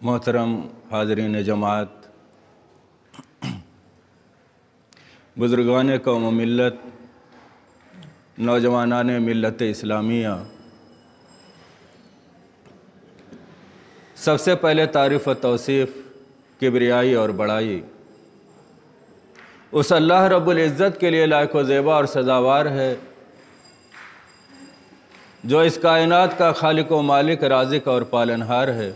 मोहतरम हाजरीन जमात बुज़ुर्गान कौम मिलत नौजवानान मिलत इस्लामिया सबसे पहले तारीफ़ व तौसीफ़ किबरियाई और बड़ाई। उस अल्लाह रब्बुल इज़्ज़त के लिए लायक ज़ेबा और सजावार है, जो इस कायनात का खालिक व मालिक, राजिक और पालनहार है।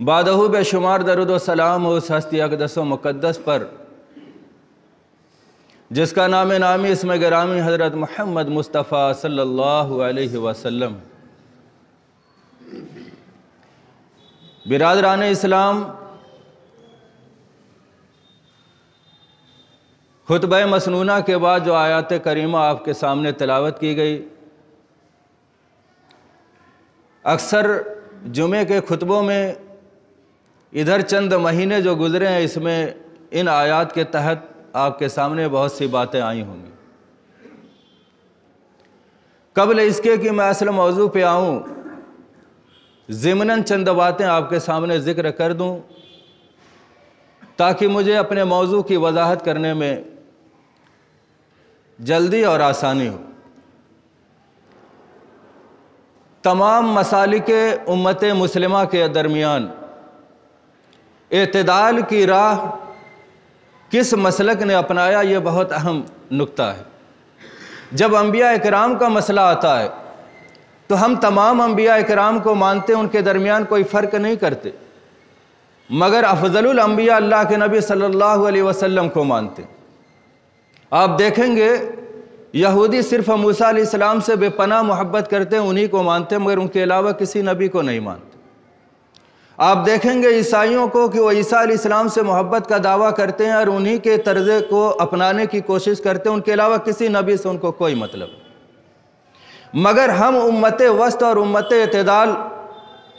बादहू बेशुमार दरुद सलाम उस हस्ती अकदस मुक़दस पर, जिसका नाम नामी इसमें गिरामी हज़रत मोहम्मद मुस्तफ़ा सल्लल्लाहु अलैहि वसल्लम बिरादरान इस्लाम, खुतब मसनूना के बाद जो आयात करीमा आपके सामने तलावत की गई। अक्सर जुमे के खुतबों में इधर चंद महीने जो गुज़रे हैं, इसमें इन आयात के तहत आपके सामने बहुत सी बातें आई होंगी। कबल इसके कि मैं असल मौजू पे आऊँ ज़िमनन चंद बातें आपके सामने ज़िक्र कर दूँ, ताकि मुझे अपने मौजू की वजाहत करने में जल्दी और आसानी हो। तमाम मसालिक उम्मत मुसलिमा के दरमियान एतदाल की राह किस मसलक ने अपनाया, ये बहुत अहम नुक्ता है। जब अम्बिया कराम का मसला आता है तो हम तमाम अम्बिया कराम को मानते हैं, उनके दरमियान कोई फ़र्क नहीं करते। मगर अफजलुलम्बिया अल्लाह के नबी सल्लल्लाहु अलैहि वसल्लम को मानते आप देखेंगे, यहूदी सिर्फ़ मूसा सलाम से बेपना मोहब्बत करते हैं, उन्हीं को मानते हैं, मगर उनके अलावा किसी नबी को नहीं मानते। आप देखेंगे ईसाइयों को कि वो ईसा इस्लाम से मोहब्बत का दावा करते हैं और उन्हीं के तर्ज़े को अपनाने की कोशिश करते हैं, उनके अलावा किसी नबी से उनको कोई मतलब मगर हम उम्मत वस्त और उम्मत अतदाल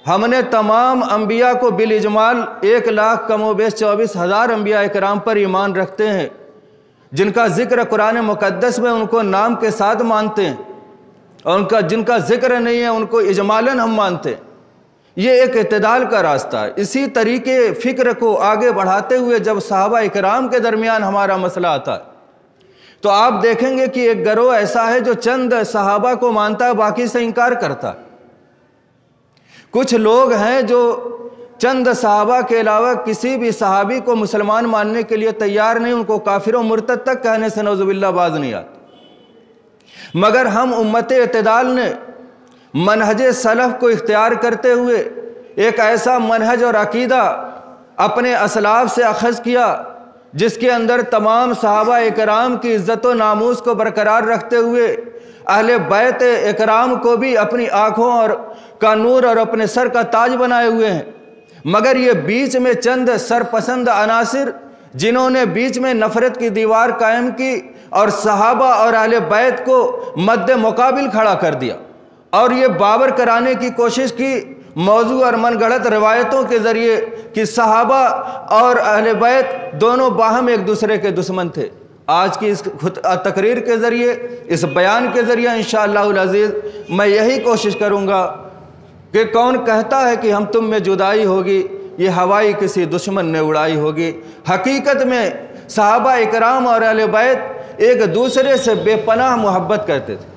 हमने तमाम अम्बिया को बिल इजमाल एक लाख कमोबेश चौबीस हज़ार अम्बिया कराम पर ईमान रखते हैं, जिनका ज़िक्र कुरान मुक़दस में उनको नाम के साथ मानते हैं, और उनका जिनका ज़िक्र नहीं है उनको इजमालन हम मानते हैं। ये एक अतदाल का रास्ता है। इसी तरीके फ़िक्र को आगे बढ़ाते हुए जब साहबा इकराम के दरमियान हमारा मसला आता है तो आप देखेंगे कि एक गरोह ऐसा है जो चंद सहाबा को मानता है, बाकी से इनकार करता। कुछ लोग हैं जो चंद सहाबा के अलावा किसी भी सहाबी को मुसलमान मानने के लिए तैयार नहीं, उनको काफिर मुर्तद तक कहने से नौजुबिल्ला बाज नहीं आती। मगर हम उम्मत अतदाल ने मनहज सलफ़ को इख्तियार करते हुए एक ऐसा मनहज और अकीदा अपने असलाब से अखज़ किया जिसके अंदर तमाम सहाबा इकराम की इज़्ज़त नामूस को बरकरार रखते हुए, अहल बैत इकराम को भी अपनी आँखों और का नूर और अपने सर का ताज बनाए हुए हैं। मगर ये बीच में चंद सरपसंद अनासर, जिन्होंने बीच में नफ़रत की दीवार कायम की और सहाबा और अहल बैत को मद्द मुकाबिल खड़ा कर दिया। और ये बाबर कराने की कोशिश की मौजू और मन गढ़त रवायतों के ज़रिए कि सहाबा और अहल बैत दोनों बाहम एक दूसरे के दुश्मन थे। आज की इस तकरीर के ज़रिए, इस बयान के ज़रिए इन अज़ीज़, मैं यही कोशिश करूँगा कि कौन कहता है कि हम तुम में जुदाई होगी, ये हवाई किसी दुश्मन ने उड़ाई होगी। हकीकत में साहबा इकराम और अहल बैत एक दूसरे से बेपनाह मोहब्बत करते थे।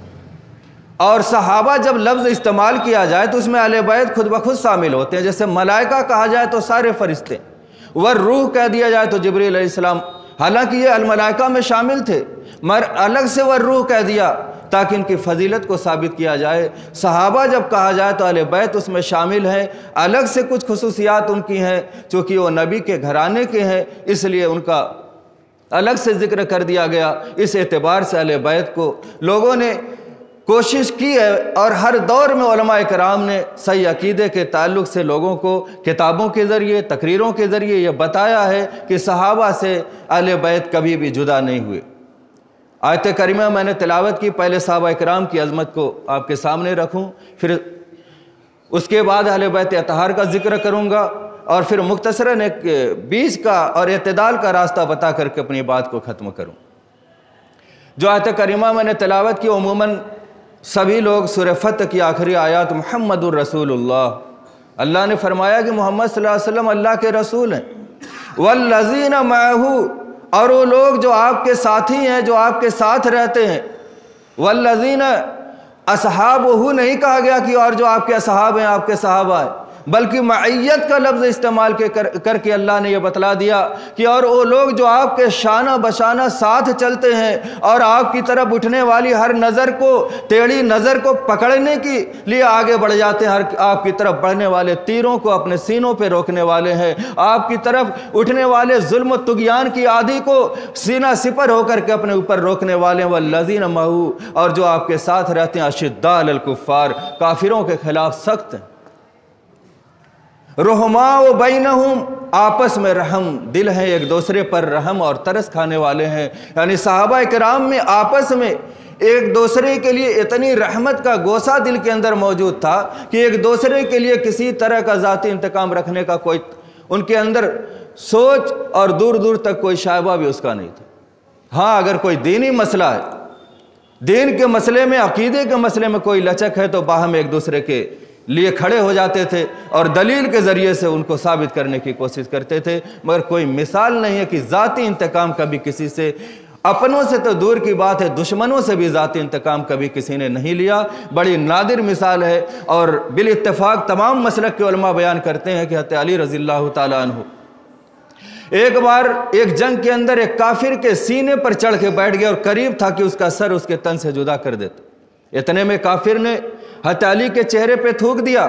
और सहाबा जब लफ्ज़ इस्तेमाल किया जाए तो उसमें अल बैत खुद ब खुद शामिल होते हैं। जैसे मलाइका कहा जाए तो सारे फरिश्ते, वर रूह कह दिया जाए तो जबरीसम हालाँकि ये अलमलाइका में शामिल थे, मगर अलग से वर रूह कह दिया ताकि इनकी फजीलत को साबित किया जाए। सहाबा जब कहा जाए तो अल बैत उसमें शामिल हैं, अलग से कुछ खसूसियात उनकी हैं, चूँकि वो नबी के घराने के हैं, इसलिए उनका अलग से ज़िक्र कर दिया गया। इस एतबार से अल बैत को लोगों ने कोशिश की है और हर दौर में कराम ने सही अकीदे के ताल्लुक से लोगों को किताबों के ज़रिए, तकरीरों के ज़रिए यह बताया है कि सहाबा से अल बैत कभी भी जुदा नहीं हुए। आयत करीमा मैंने तिलावत की पहले साहबा कराम की अजमत को आपके सामने रखूँ, फिर उसके बाद अहल बैत अतहार का ज़िक्र करूँगा और फिर मुख्तसरन एक बीच का और अतदाल का रास्ता बता करके अपनी बात को ख़त्म करूँ। जो आयत करीमा मैंने तिलावत की अमूमन सभी लोग सुरफत की आखिरी आयात मोहम्मद रसूलुल्लाह। अल्लाह ने फरमाया कि मोहम्मद वसल्लम अल्लाह के रसूल हैं। वल्लजीन महू, और वो लोग जो आपके साथी हैं, जो आपके साथ रहते हैं। वल्लजीन असहाब नहीं कहा गया कि और जो आपके असहाब हैं, आपके सहाबा हैं। बल्कि मैत का लफ्ज़ इस्तेमाल के कर, करके अल्लाह ने यह बतला दिया कि और वो लोग जो आपके शाना बशाना साथ चलते हैं और आपकी तरफ़ उठने वाली हर नज़र को, टेढ़ी नज़र को पकड़ने के लिए आगे बढ़ जाते हैं, हर आपकी तरफ़ बढ़ने वाले तीरों को अपने सीनों पर रोकने वाले हैं, आपकी तरफ़ उठने वाले जुल्म तुगयान की आदि को सीना सिपर होकर के अपने ऊपर रोकने वाले व लजीन महू और जो आपके साथ रहते हैं अशिद्दालकुफ़ार काफिरों के खिलाफ सख्त हैं। रोहमा व बैन आपस में रहम, दिल है एक दूसरे पर रहम और तरस खाने वाले हैं। यानी साहबा कराम में आपस में एक दूसरे के लिए इतनी रहमत का गोसा दिल के अंदर मौजूद था कि एक दूसरे के लिए किसी तरह का ज़ाती इंतकाम रखने का कोई, उनके अंदर सोच और दूर दूर तक कोई शायबा भी उसका नहीं था। हाँ अगर कोई दीनी मसला है, दीन के मसले में, अकीदे के मसले में कोई लचक है तो बाहम एक दूसरे के लिए खड़े हो जाते थे और दलील के ज़रिए से उनको साबित करने की कोशिश करते थे। मगर कोई मिसाल नहीं है कि ज़ाती इंतकाम कभी किसी से, अपनों से तो दूर की बात है, दुश्मनों से भी ज़ाती इंतकाम कभी किसी ने नहीं लिया। बड़ी नादिर मिसाल है और बिल इतफ़ाक़ तमाम मसलक के उलमा बयान करते हैं कि हत अली रज़ी तु एक बार एक जंग के अंदर एक काफिर के सीने पर चढ़ के बैठ गया और करीब था कि उसका सर उसके तन से जुदा कर देता। इतने में काफिर ने हताली के चेहरे पे थूक दिया।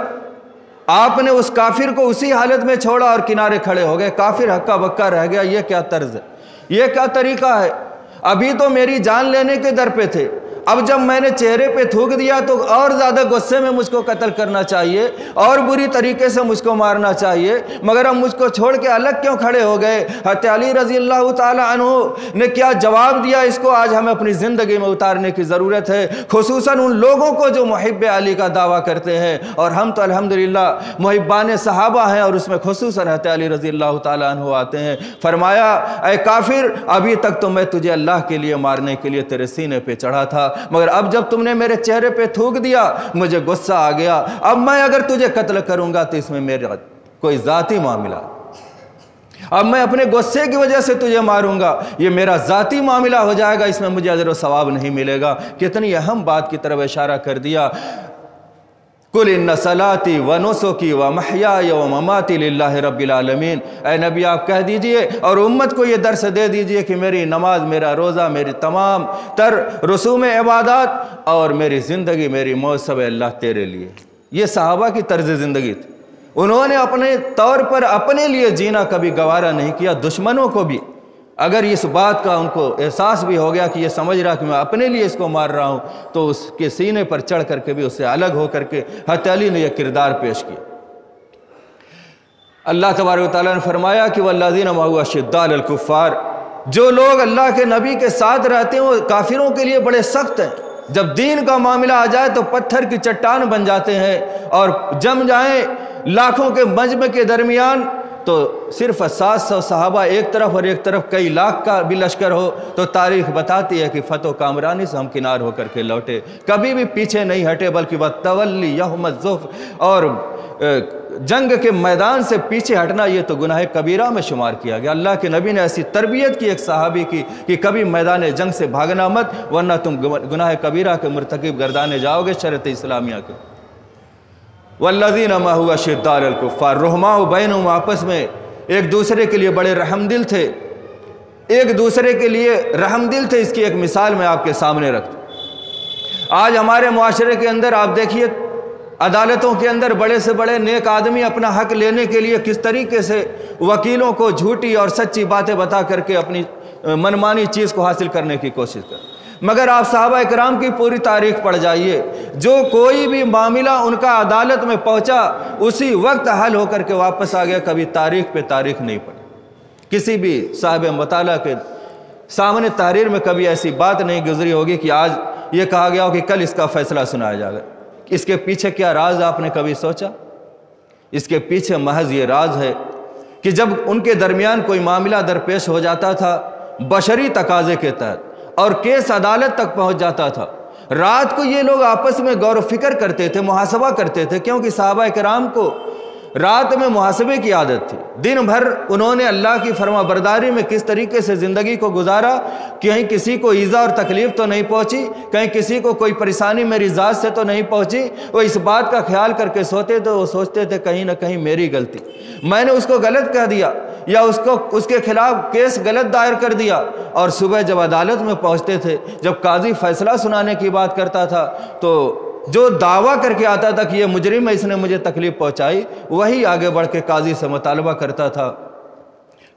आपने उस काफिर को उसी हालत में छोड़ा और किनारे खड़े हो गए। काफिर हक्का बक्का रह गया। ये क्या तर्ज है? ये क्या तरीका है? अभी तो मेरी जान लेने के दर पे थे। अब जब मैंने चेहरे पे थूक दिया तो और ज़्यादा गुस्से में मुझको कत्ल करना चाहिए, और बुरी तरीके से मुझको मारना चाहिए। मगर अब मुझको छोड़ के अलग क्यों खड़े हो गए? हत अली रज़ी अल्लाह तु ने क्या जवाब दिया? इसको आज हमें अपनी ज़िंदगी में उतारने की ज़रूरत है खसूस उन लोगों को जो महब अली का दावा करते हैं। और हम तो अलहमदिल्ला मुहिबान सहाबा हैं, और उसमें खसूस हत अली रज़ी अल्लाह तु आते हैं। फरमाया अ काफिर, अभी तक तो मैं तुझे अल्लाह के लिए मारने के लिए तेरे सीने पे चढ़ा था मगर अब जब तुमने मेरे चेहरे पे थूक दिया, मुझे गुस्सा आ गया। अब मैं अगर तुझे कत्ल करूँगा तो इसमें मेरा कोई जाति मामला। अब मैं अपने गुस्से की वजह से तुझे मारूँगा। ये मेरा ज़ाती मामला हो जाएगा, इसमें मुझे अजर सवाब नहीं मिलेगा। कितनी अहम बात की तरफ़ इशारा कर दिया। कुल इन सलाती व नसो की व महया व ममाती रबीआलमीन ए नबी, आप कह दीजिए और उम्मत को ये दर्स दे दीजिए कि मेरी नमाज़, मेरा रोज़ा, मेरी तमाम तर रसूम इबादत और मेरी ज़िंदगी मेरी मौत सब अल्लाह तेरे लिए। ये सहाबा की तर्ज ज़िंदगी थी। उन्होंने अपने तौर पर अपने लिए जीना कभी गवारा नहीं किया, दुश्मनों को भी। अगर इस बात का उनको एहसास भी हो गया कि ये समझ रहा कि मैं अपने लिए इसको मार रहा हूँ तो उसके सीने पर चढ़ करके भी उससे अलग हो करके हथैली ने यह किरदार पेश किया। अल्लाह तबारक ने फरमाया कि वल्लाजीन शिद्दालकुफ़ार जो लोग अल्लाह के नबी के साथ रहते हैं, वो काफिरों के लिए बड़े सख्त हैं। जब दीन का मामला आ जाए तो पत्थर की चट्टान बन जाते हैं और जम जाएँ। लाखों के मजमे के दरमियान तो सिर्फ़ सात सौ सहाबा एक तरफ़ और एक तरफ़ कई लाख का भी लश्कर हो तो तारीख बताती है कि फ़तो कामरानी से हम किनार होकर के लौटे। कभी भी पीछे नहीं हटे, बल्कि वह तवल्ली यहमजुफ़ और जंग के मैदान से पीछे हटना, ये तो गुनाह कबीरा में शुमार किया गया। अल्लाह के नबी ने ऐसी तरबियत की एक सहाबी की, कि कभी मैदान जंग से भागना मत, वरना तुम गुनाह कबीरा के मरतकब गर्दाने जाओगे शरत इस्लामिया के। वल्लजीन हुआ शिद्दारकुफ़ार रहमा बैन आपस में एक दूसरे के लिए बड़े रहमदिल थे। एक दूसरे के लिए रहमदिल थे, इसकी एक मिसाल मैं आपके सामने रख आज हमारे माशरे के अंदर आप देखिए, अदालतों के अंदर बड़े से बड़े नेक आदमी अपना हक लेने के लिए किस तरीके से वकीलों को झूठी और सच्ची बातें बता करके अपनी मनमानी चीज़ को हासिल करने की कोशिश कर मगर आप साहबा कराम की पूरी तारीख पढ़ जाइए। जो कोई भी मामला उनका अदालत में पहुँचा, उसी वक्त हल होकर के वापस आ गया। कभी तारीख पे तारीख नहीं पड़ी। किसी भी साहब मताला के सामने तहरीर में कभी ऐसी बात नहीं गुजरी होगी कि आज ये कहा गया हो कि कल इसका फैसला सुनाया जाएगा। इसके पीछे क्या राज आपने कभी सोचा? इसके पीछे महज ये राज है कि जब उनके दरमियान कोई मामला दरपेश हो जाता था, बशरी तकाजे के तहत और केस अदालत तक पहुँच जाता था। रात को ये लोग आपस में गौर फ़िक्र करते थे, मुहासबा करते थे, क्योंकि साहबा कराम को रात में मुहासबे की आदत थी। दिन भर उन्होंने अल्लाह की फरमा बरदारी में किस तरीके से ज़िंदगी को गुजारा कहीं किसी को ईज़ा और तकलीफ़ तो नहीं पहुँची, कहीं किसी को कोई परेशानी मेरी ज़ात से तो नहीं पहुँची, वो इस बात का ख्याल करके सोते तो वो सोचते थे कहीं ना कहीं मेरी गलती। मैंने उसको गलत कह दिया, या उसको, उसके खिलाफ केस गलत दायर कर दिया, और सुबह जब अदालत में पहुँचते थे, जब काजी फैसला सुनाने की बात करता था तो जो दावा करके आता था कि ये मुजरिम है, इसने मुझे तकलीफ़ पहुंचाई, वही आगे बढ़ के काजी से मुतालबा करता था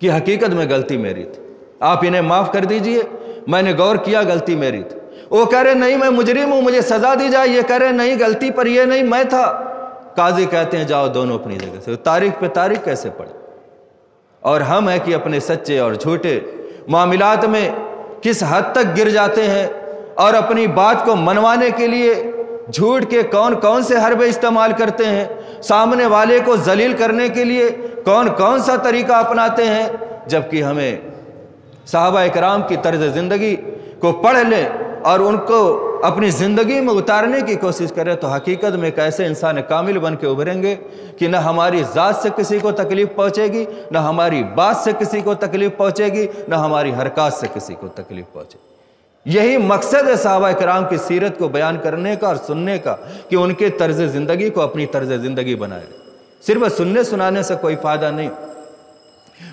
कि हकीकत में गलती मेरी थी। आप इन्हें माफ़ कर दीजिए, मैंने गौर किया गलती मेरी थी। वो कह रहे, नहीं, मैं मुजरिम हूँ, मुझे सज़ा दी जाए। ये कह रहे, नहीं, गलती पर यह नहीं, मैं था। काजी कहते हैं, जाओ दोनों अपनी जगह से। तारीख पे तारीख कैसे पड़े? और हम हैं कि अपने सच्चे और झूठे मामलात में किस हद तक गिर जाते हैं और अपनी बात को मनवाने के लिए झूठ के कौन कौन से हरबे इस्तेमाल करते हैं? सामने वाले को जलील करने के लिए कौन कौन सा तरीका अपनाते हैं? जबकि हमें साहबा कराम की तर्ज ज़िंदगी को पढ़ लें और उनको अपनी ज़िंदगी में उतारने की कोशिश करें तो हकीकत में कैसे इंसान कामिल बन के उभरेंगे कि न हमारी ज़ात से किसी को तकलीफ़ पहुँचेगी, न हमारी बात से किसी को तकलीफ़ पहुँचेगी, न हमारी हरकत से किसी को तकलीफ़ पहुँचेगी। यही मकसद है साहबा कराम की सीरत को बयान करने का और सुनने का कि उनके तर्ज ज़िंदगी को अपनी तर्ज ज़िंदगी बनाए। सिर्फ़ सुनने सुनाने से कोई फ़ायदा नहीं।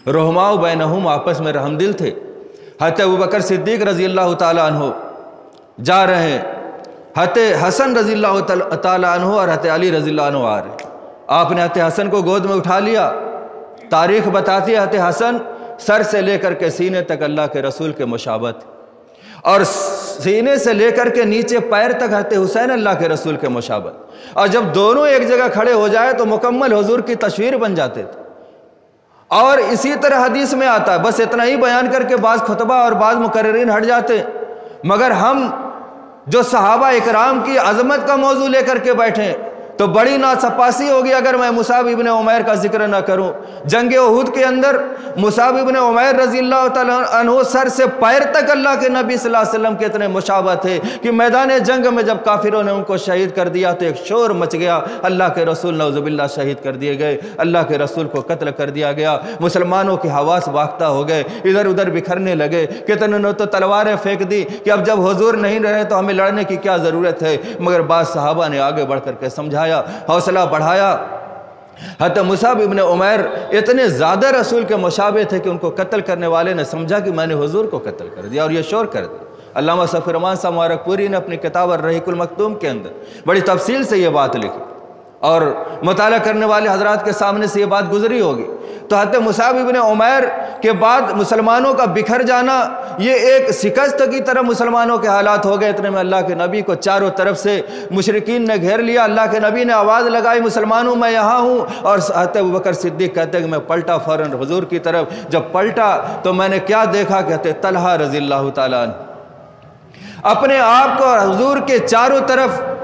रोहमाओ बैनहुम आपस में रहमदिल थे। हत बकर सिद्दीक रज़ी अल्लाह तहो जा रहे हैं। हत हसन रज़ी अल्लाह और हत अली रज़ी आ रहे आपने हत हसन को गोद में उठा लिया। तारीख बताती है हत हसन, सर से लेकर के सीने तक अल्लाह के रसूल के मुशाबत। और सीने से लेकर के नीचे पैर तक हते हुसैन अल्लाह के रसूल के मुशाबत। और जब दोनों एक जगह खड़े हो जाए तो मुकम्मल हजूर की तस्वीर बन जाते थे। और इसी तरह हदीस में आता है, बस इतना ही बयान करके बाज खुतबा और बाज मुकर्रीन हट जाते। मगर हम, जो सहाबा इकराम की अजमत का मौजू लेकर के बैठे तो बड़ी नासपासी होगी अगर मैं मुसाब इबन उमैर का ज़िक्र ना करूँ। जंग उहद के अंदर मुसाब इबन उमैर रज़ी अल्लाह सर से पैर तक अल्लाह के नबी वसल्लम के इतने मुशाबा थे कि मैदान जंग में जब काफिरों ने उनको शहीद कर दिया तो एक शोर मच गया। अल्लाह के रसूल नवजुबिल्ला शहीद कर दिए गए। अल्लाह के रसूल को कत्ल कर दिया गया। मुसलमानों की हवास वाख्ता हो गए। इधर उधर बिखरने लगे। कितने ने तो तलवारें फेंक दी कि अब जब हजूर नहीं रहे तो हमें लड़ने की क्या ज़रूरत है? मगर बाद साहबा ने आगे बढ़ करके समझा बढ़ाया, हौसला बढ़ाया। हत मुसाब इबन उमैर इतने ज़्यादा रसूल के मुशाबे थे कि उनको कत्ल करने वाले ने समझा कि मैंने हजूर को कत्ल कर दिया और ये शोर कर दिया। अल्लामा सफ़रमान साहब मुबारकपुरी ने अपनी किताब रहीकुल मखतूम के अंदर बड़ी तफसील से ये बात लिखी। और मताल करने वाले हजरात के सामने से ये बात गुजरी होगी। तो हत मुसाब इबन उमैर के बाद मुसलमानों का बिखर जाना, ये एक शिकस्त की तरह मुसलमानों के हालात हो गए। इतने में अल्लाह के नबी को चारों तरफ़ से मुशरकिन ने घेर लिया। अल्लाह के नबी ने आवाज़ लगाई, मुसलमानों, मैं यहाँ हूँ। और हत बकर सिद्दीक कहते कि मैं पलटा फ़ौरन हजूर की तरफ़, जब पलटा तो मैंने क्या देखा? कहते, तलहा रज़ी अल्लाह अपने आप को हजूर के चारों तरफ़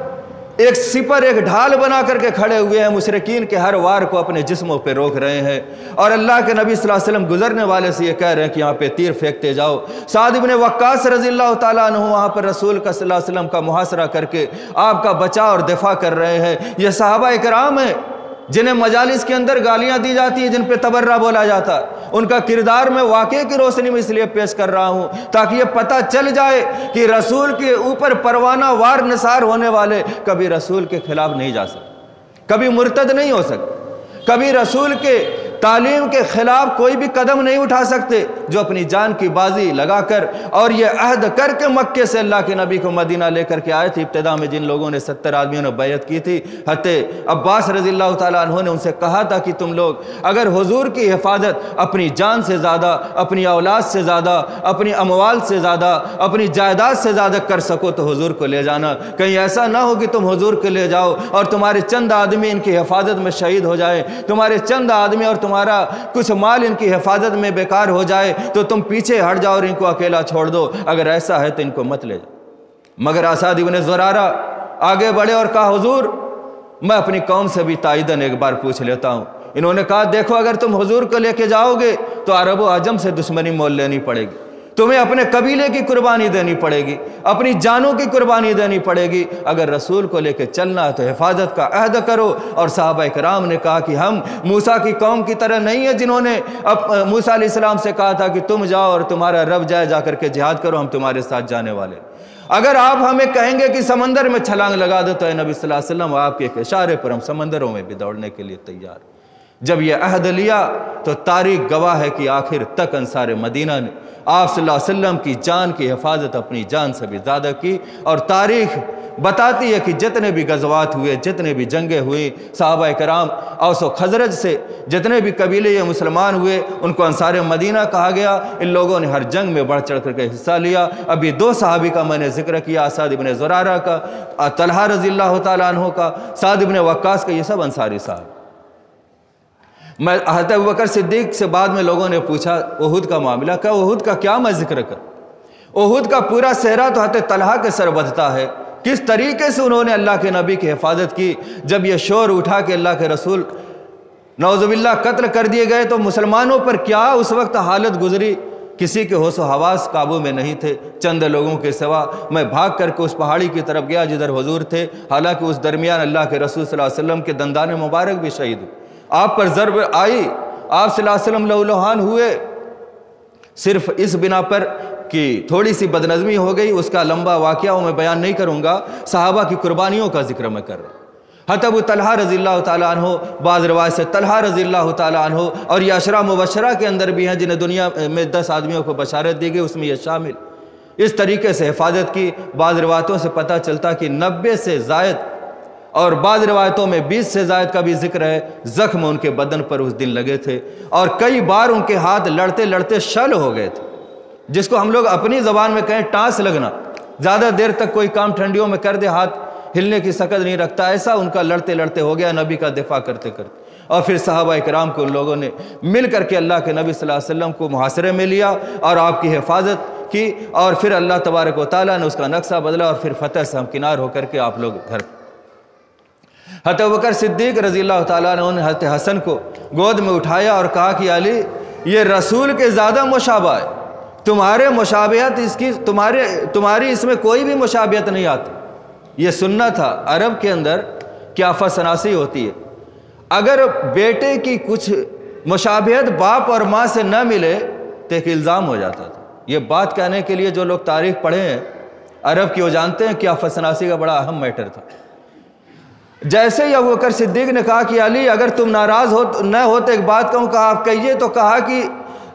एक सिपर, एक ढाल बना करके खड़े हुए हैं। मुशरकिन के हर वार को अपने जिस्मों पे रोक रहे हैं। और अल्लाह के नबी वसल्लम गुजरने वाले से ये कह रहे हैं कि यहाँ पे तीर फेंकते जाओ। साद इबन वक्स रज़ी अल्लाह वहाँ पर रसूल का वसल्लम का मुहासरा करके आपका बचाव और दिफा कर रहे हैं। यह साहबा कराम है। जिन्हें मजालिस के अंदर गालियाँ दी जाती हैं, जिन पे तबर्रा बोला जाता है। उनका किरदार मैं वाक़े की रोशनी में इसलिए पेश कर रहा हूँ, ताकि ये पता चल जाए कि रसूल के ऊपर परवाना वार निसार होने वाले कभी रसूल के खिलाफ नहीं जा सकते, कभी मुर्तद नहीं हो सकते, कभी रसूल के तालीम के ख़िलाफ़ कोई भी कदम नहीं उठा सकते, जो अपनी जान की बाजी लगाकर और ये अहद करके मक्के से अल्लाह के नबी को मदीना लेकर के आए थे। इब्तदा में जिन लोगों ने सत्तर आदमियों ने बैत की थी हते अब्बास रज़ी तु ने उनसे कहा था कि तुम लोग अगर हजूर की हिफाजत अपनी जान से ज़्यादा, अपनी औलाद से ज़्यादा, अपनी अमवाल से ज़्यादा, अपनी जायदाद से ज़्यादा कर सको तो हजूर को ले जाना। कहीं ऐसा ना हो कि तुम हजूर को ले जाओ और तुम्हारे चंद आदमी इनकी हिफाजत में शहीद हो जाए। तुम्हारे चंद आदमी और तुम तुम्हारा कुछ माल इनकी हिफाजत में बेकार हो जाए तो तुम पीछे हट जाओ और इनको अकेला छोड़ दो। अगर ऐसा है तो इनको मत ले जाओ। मगर आसाद इबन ज़रारा, आगे बढ़े और कहा, हजूर, मैं अपनी कौम से भी तायदन एक बार पूछ लेता हूँ। इन्होंने कहा, देखो, अगर तुम हजूर को लेके जाओगे तो अरब आज़म से दुश्मनी मोल लेनी पड़ेगी। तुम्हें अपने कबीले की कुर्बानी देनी पड़ेगी, अपनी जानों की कुर्बानी देनी पड़ेगी। अगर रसूल को लेकर चलना है तो हिफाजत का अहद करो। और साहब कराम ने कहा कि हम मूसा की कौम की तरह नहीं है जिन्होंने अब मूसा इस्लाम से कहा था कि तुम जाओ और तुम्हारा रब जाए, जाकर के जिहाद करो, हम तुम्हारे साथ जाने वाले अगर आप हमें कहेंगे कि समंदर में छलांग लगा दो तो नबी वसल्लम आपके एक इशारे पर हम समंदरों में भी दौड़ने के लिए तैयार जब यह अहद लिया तो तारीख गवाह है कि आखिर तक अंसार मदीना ने आप वसल्लम की जान की हिफाजत अपनी जान से भी ज़्यादा की और तारीख बताती है कि जितने भी गजवात हुए, जितने भी जंगें हुई, साहबा कराम औसो खजरज से जितने भी कबीले ये मुसलमान हुए, उनको अंसार मदीना कहा गया। इन लोगों ने हर जंग में बढ़ चढ़ करके हिस्सा लिया। अभी दो साहबी का मैंने ज़िक्र किया, साद इबन ज़रारा का तलहा रज़ी तु का, साद इबन वक्कास का, ये सब अंसारी साहब। मैं हज़रत बकर सिद्दीक से बाद में लोगों ने पूछा, ओहद का मामला क्या? ओहद का क्या मैं ज़िक्र कर? ओहद का पूरा सेहरा तो हत तलहा के सर बधता है। किस तरीके से उन्होंने अल्लाह के नबी की हिफाजत की? जब यह शोर उठा के अल्लाह के रसूल नौजबिल्ला कत्ल कर दिए गए तो मुसलमानों पर क्या उस वक्त हालत गुजरी? किसी के होश हवास काबू में नहीं थे। चंद लोगों के सिवा मैं भाग करके उस पहाड़ी की तरफ़ गया, जिधर हजूर थे। हालाँकि उस दरमियान अल्लाह के रसूल वसल्लम के दंदान मुबारक भी शहीद हुए। आप पर ज़रब आई। आप सल्लम हुए। सिर्फ़ इस बिना पर कि थोड़ी सी बदनज़मी हो गई, उसका लंबा वाक़ मैं बयान नहीं करूँगा। साहबा की कुर्बानियों का ज़िक्र मैं कर रहा हतब तलहा रज़ी हो बाज़ रवाज से तलहा रज़ी हो और ये अशरा मुबशरा के अंदर भी हैं जिन्हें दुनिया में दस आदमियों को बशारत दी गई, उसमें यह शामिल। इस तरीके से हिफाजत की, बाज़ रवातों से पता चलता कि नब्बे से जायद और बाद रिवायतों में बीस से जायद का भी ज़िक्र है, जख्म उनके बदन पर उस दिन लगे थे और कई बार उनके हाथ लड़ते लड़ते शल हो गए थे, जिसको हम लोग अपनी ज़बान में कहें टांस लगना। ज़्यादा देर तक कोई काम ठंडियों में कर दे हाथ, हिलने की शकल नहीं रखता, ऐसा उनका लड़ते लड़ते हो गया नबी का दिफा करते करते। और फिर साहबा इकराम को उन लोगों ने मिल करके अल्लाह के नबी सल्लल्लाहु अलैहि वसल्लम को मुहासरे में लिया और आपकी हिफाजत की और फिर अल्लाह तबारक व ने उसका नक्शा बदला और फिर फतेह से हमकिनार होकर के आप लोग घर हत सिद्दीक रज़ी अल्लाह हसन को गोद में उठाया और कहा कि अली, ये रसूल के ज़्यादा मुशाबा है। तुम्हारे मुशाबियत इसकी, तुम्हारे, तुम्हारी इसमें कोई भी मुशाबियत नहीं आती। ये सुनना था, अरब के अंदर क्या फसनासी होती है। अगर बेटे की कुछ मुशाबियत बाप और माँ से न मिले तो एक इल्ज़ाम हो जाता था। ये बात कहने के लिए जो लोग तारीख पढ़े हैं, अरब की वो जानते हैं क्या फसनासी का बड़ा अहम मैटर था। जैसे ही अबू बकर सिद्दीक ने कहा कि अली, अगर तुम नाराज़ हो, न हो तो एक बात कहूँ, कहा, आप कहिए तो कहा कि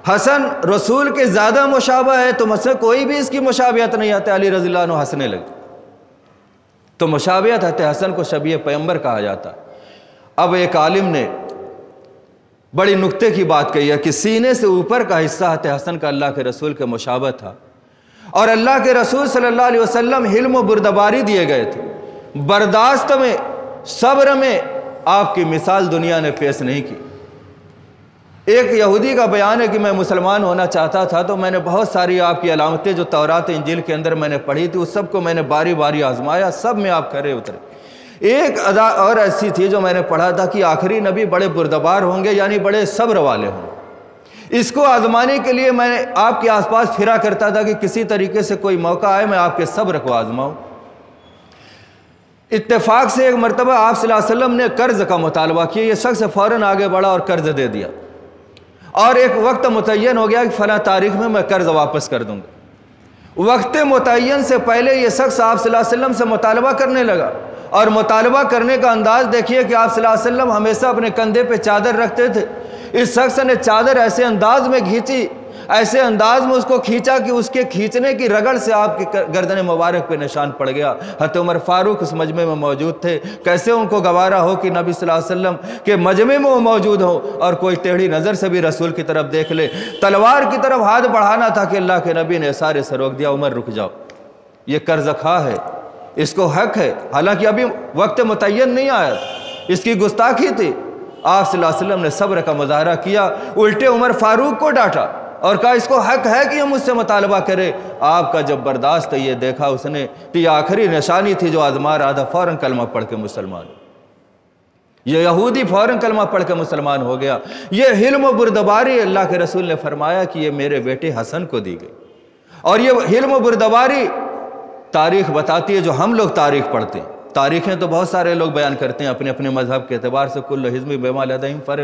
हसन रसूल के ज़्यादा मुशाबा है तो मुझसे कोई भी इसकी मुशाबियत नहीं आते। अली रज़ी हंसने लगे। तो मुशाबियत हत हसन को शबी पैम्बर कहा जाता। अब एक आलिम ने बड़ी नुक्ते की बात कही है कि सीने से ऊपर का हिस्सा हत हसन का अल्लाह के रसूल के मुशाबा था। और अल्लाह के रसूल सल्लल्लाहु अलैहि वसल्लम हिल्म बुरदबारी दिए गए थे। बर्दाश्त में सब्र में आपकी मिसाल दुनिया ने पेश नहीं की। एक यहूदी का बयान है कि मैं मुसलमान होना चाहता था तो मैंने बहुत सारी आपकी अलामतें जो तौरात, इंजिल के अंदर मैंने पढ़ी थी, उस सबको मैंने बारी बारी आजमाया, सब में आप खड़े उतरे। एक अदा और ऐसी थी जो मैंने पढ़ा था कि आखिरी नबी बड़े बुरदबार होंगे, यानी बड़े सब्र वाले होंगे। इसको आजमाने के लिए मैं आपके आसपास फिरा करता था कि किसी तरीके से कोई मौका आए, मैं आपके सब्र को आजमाऊं। इत्तेफाक से एक मरतबा आप वसल्लम ने कर्ज़ का मुतालबा किया। ये शख्स फ़ौर आगे बढ़ा और कर्ज़ दे दिया। और एक वक्त मुतन हो गया कि फ़ला तारीख में मैं कर्ज़ वापस कर दूँगा। वक्त मुतन से पहले ये शख्स आप वसल्लम से मुतालबा करने लगा। और मुतालबा करने का अंदाज़ देखिए कि आप वसल्लम हमेशा अपने कंधे पर चादर रखते थे। इस शख्स ने चादर ऐसे अंदाज में खींची ऐसे अंदाज में उसको खींचा कि उसके खींचने की रगड़ से आपके गर्दन मुबारक पे निशान पड़ गया। हत उमर फारूक उस मजमे में मौजूद थे। कैसे उनको गवारा हो कि नबी वसल्लम के मजमे में वो मौजूद हो और कोई टेढ़ी नज़र से भी रसूल की तरफ़ देख ले। तलवार की तरफ़ हाथ बढ़ाना था कि अल्लाह के नबी ने सारे से रोक दिया, उमर रुक जाओ। ये कर्ज खा है। इसको हक है। हालाँकि अभी वक्त मुतन नहीं आया। इसकी गुस्ताखी थी। आप वसल्लम ने सब्र का मुजाहरा किया। उल्टे उमर फारूक को डांटा। और कहा, इसको हक है कि हम उससे मुतालबा करें। आपका जब बर्दाश्त ये देखा उसने तो ये आखिरी निशानी थी जो आजमा रहा था, फ़ौरन कलमा पढ़ के मुसलमान। ये यहूदी फ़ौरन कलमा पढ़ के मुसलमान हो गया। ये हिल्म बुरदबारी अल्लाह के रसूल ने फरमाया कि ये मेरे बेटे हसन को दी गई। और ये हिल्म बुरदबारी तारीख बताती है जो हम लोग तारीख पढ़ते हैं। तारीखें तो बहुत सारे लोग बयान करते हैं अपने अपने मज़हब के अतबार से कुल हिजमी बेमाल फ़र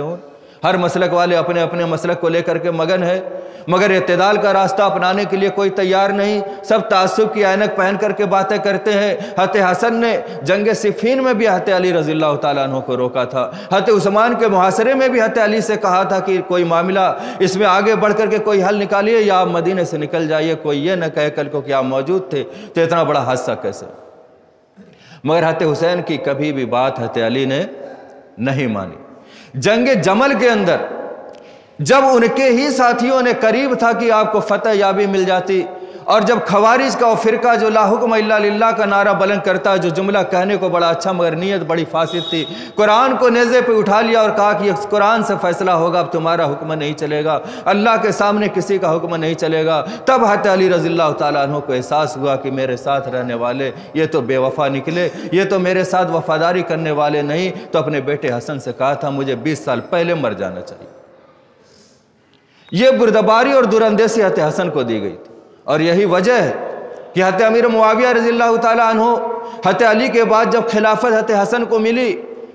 हर मसलक वाले अपने अपने मसलक को लेकर के मगन है। मगर अतदाल का रास्ता अपनाने के लिए कोई तैयार नहीं। सब तासुब की ऐनक पहन करके बातें करते हैं। हत हसन ने जंग सिफीन में भी हत अली रज़ी तु को रोका था। हत उस्मान के मुहासरे में भी हत अली से कहा था कि कोई मामला इसमें आगे बढ़ करके कोई हल निकालिए या आप मदीने से निकल जाइए, कोई ये न कह कल को कि आप मौजूद थे। तो इतना बड़ा हादसा कैसे? मगर हत हुसैन की कभी भी बात हत अली ने नहीं मानी। जंग जमल के अंदर, जब उनके ही साथियों ने करीब था कि आपको फतेह याबी मिल जाती और जब खवारिज का फिरका जो लाहुकम ला का नारा बुलंद करता जो जुमला कहने को बड़ा अच्छा मगर नीयत बड़ी फासिद थी। कुरान को नेज़े पे उठा लिया और कहा कि कुरान से फैसला होगा, अब तुम्हारा हुक्म नहीं चलेगा। अल्लाह के सामने किसी का हुक्म नहीं चलेगा। तब हत अली रज़ी तु को एहसास हुआ कि मेरे साथ रहने वाले, ये तो बेवफा निकले, ये तो मेरे साथ वफादारी करने वाले नहीं। तो अपने बेटे हसन से कहा था, मुझे बीस साल पहले मर जाना चाहिए। ये बुरदबारी और दुरंदेसी हत हसन को दी गई थी। और यही वजह है कि हत अमीर मुआविया रजील्ला तहो हत अली के बाद जब खिलाफत हत हसन को मिली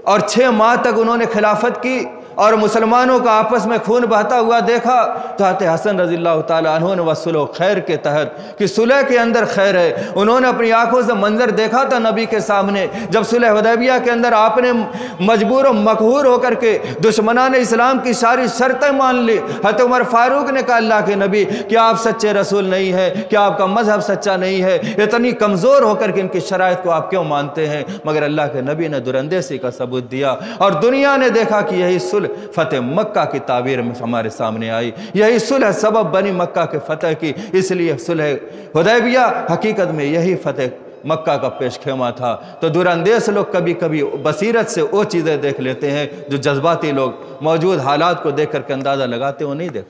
और छः माह तक उन्होंने खिलाफत की और मुसलमानों का आपस में खून बहता हुआ देखा तो हत हसन रज़ी तु ने खैर के तहत कि सुलह के अंदर खैर है। उन्होंने अपनी आँखों से मंजर देखा था नबी के सामने। जब सुलह हदैबिया के अंदर आपने मजबूर और मकहूर होकर के दुश्मनान इस्लाम की सारी शर्तें मान ली हत उमर फारूक ने कहा, अल्लाह के नबी कि आप सच्चे रसूल नहीं है? कि आपका मज़हब सच्चा नहीं है? इतनी कमज़ोर होकर के इनकी शराइ को आप क्यों मानते हैं? मगर अल्लाह के नबी ने दुरंदेसी का सबूत दिया और दुनिया ने देखा कि यही सुल सुलह फतेह मक्का की ताबीर में हमारे सामने आई। यही सुलह सबब बनी मक्का के फतेह की, इसलिए सुलह हुदैबिया हकीकत में यही फतेह मक्का का पेश खेमा था। तो दूरंदेश लोग कभी कभी बसीरत से वो चीज़ें देख लेते हैं जो जज्बाती लोग मौजूद हालात को देख करके अंदाज़ा लगाते वो नहीं देख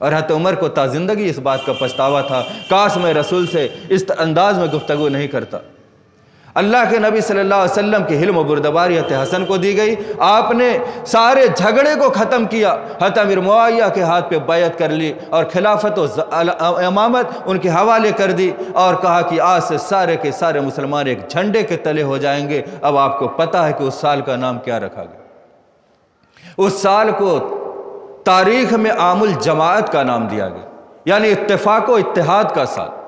और हत उमर को ताजिंदगी इस बात का पछतावा था, काश में रसूल से इस अंदाज में गुफ्तगु नहीं करता। अल्लाह के नबी सल्लल्लाहु अलैहि वसल्लम की हिल्म बुरदबारियत हसन को दी गई। आपने सारे झगड़े को ख़त्म किया। हत अमीर मुआया के हाथ पे बैत कर ली और खिलाफत इमामत उनके हवाले कर दी और कहा कि आज से सारे के सारे मुसलमान एक झंडे के तले हो जाएँगे। अब आपको पता है कि उस साल का नाम क्या रखा गया। उस साल को तारीख में आमुल जमात का नाम दिया गया। यानी इत्तेफाक इतिहाद का साल।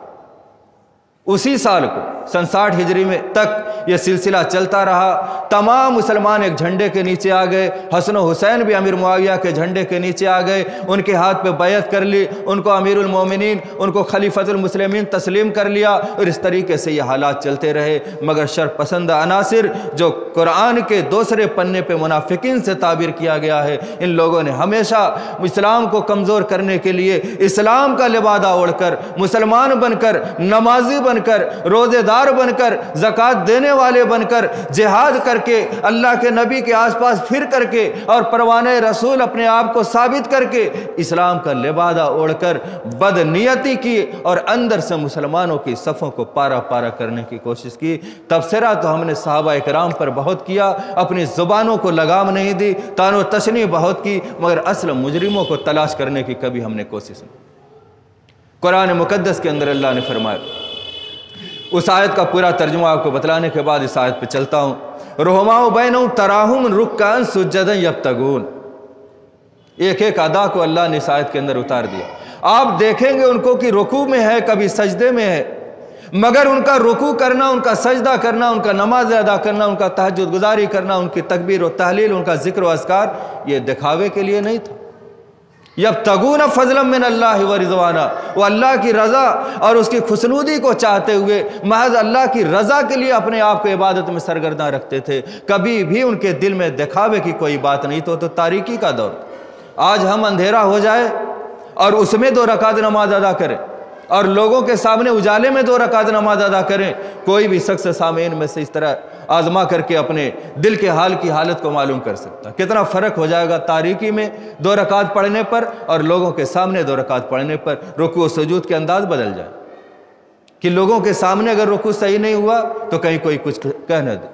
उसी साल को सन साठ हिजरी में तक ये सिलसिला चलता रहा। तमाम मुसलमान एक झंडे के नीचे आ गए। हसन हुसैन भी अमीर मुआविया के झंडे के नीचे आ गए। उनके हाथ पे बैत कर ली, उनको अमीरमिन उनको खलीफतुलमसलमिन तस्लीम कर लिया और इस तरीके से ये हालात चलते रहे। मगर शर पसंद अनासर, जो कुरान के दूसरे पन्ने पर मुनाफिकिन से ताबिर किया गया है, इन लोगों ने हमेशा इस्लाम को कमज़ोर करने के लिए इस्लाम का लिबादा ओढ़कर, मुसलमान बनकर, नमाजी बनकर, रोज़ेदार सरदार बनकर, जक़ात देने वाले बनकर, जिहाद करके, अल्लाह के नबी के आसपास फिर करके और परवान रसूल अपने आप को साबित करके इस्लाम का लिबादा ओढ़कर बदनीयती की और अंदर से मुसलमानों की सफ़ों को पारा पारा करने की कोशिश की। तबसरा तो हमने साहबा कराम पर बहुत किया, अपनी ज़ुबानों को लगाम नहीं दी, तानो तशनी बहुत की, मगर असल मुजरिमों को तलाश करने की कभी हमने कोशिश नहीं कुरान मुकदस के अंदर अल्लाह ने फरमाया उस आयत का पूरा तर्जुमा आपको बतलाने के बाद इस आयत पे चलता हूँ। रोहमाओ बैन तराहम रुकान सुजदन यब तगून एक एक अदा को अल्लाह ने इस आयत के अंदर उतार दिया। आप देखेंगे उनको कि रुकू में है, कभी सजदे में है। मगर उनका रुकू करना, उनका सजदा करना, उनका नमाज़ अदा करना, उनका तहजद गुजारी करना, उनकी तकबीर और तहलील, उनका ज़िक्र असकार ये दिखावे के लिए नहीं था। यब तगून फजलम मिन अल्लाह व रिजवाना। वो अल्लाह की रज़ा और उसकी खुशनूदी को चाहते हुए महज अल्लाह की रज़ा के लिए अपने आप को इबादत में सरगर्दा रखते थे। कभी भी उनके दिल में दिखावे की कोई बात नहीं तो, तो तारीकी का दौर। आज हम अंधेरा हो जाए और उसमें दो रकात नमाज़ अदा करें। और लोगों के सामने उजाले में दो रकात नमाज़ अदा करें। कोई भी शख्स सामीन में से इस तरह आजमा करके अपने दिल के हाल की हालत को मालूम कर सकता कितना फ़र्क हो जाएगा तारीकी में दो रकात पढ़ने पर और लोगों के सामने दो रकात पढ़ने पर रुकू सजूद के अंदाज बदल जाए। कि लोगों के सामने अगर रुकू सही नहीं हुआ तो कहीं कोई कुछ कह न दे।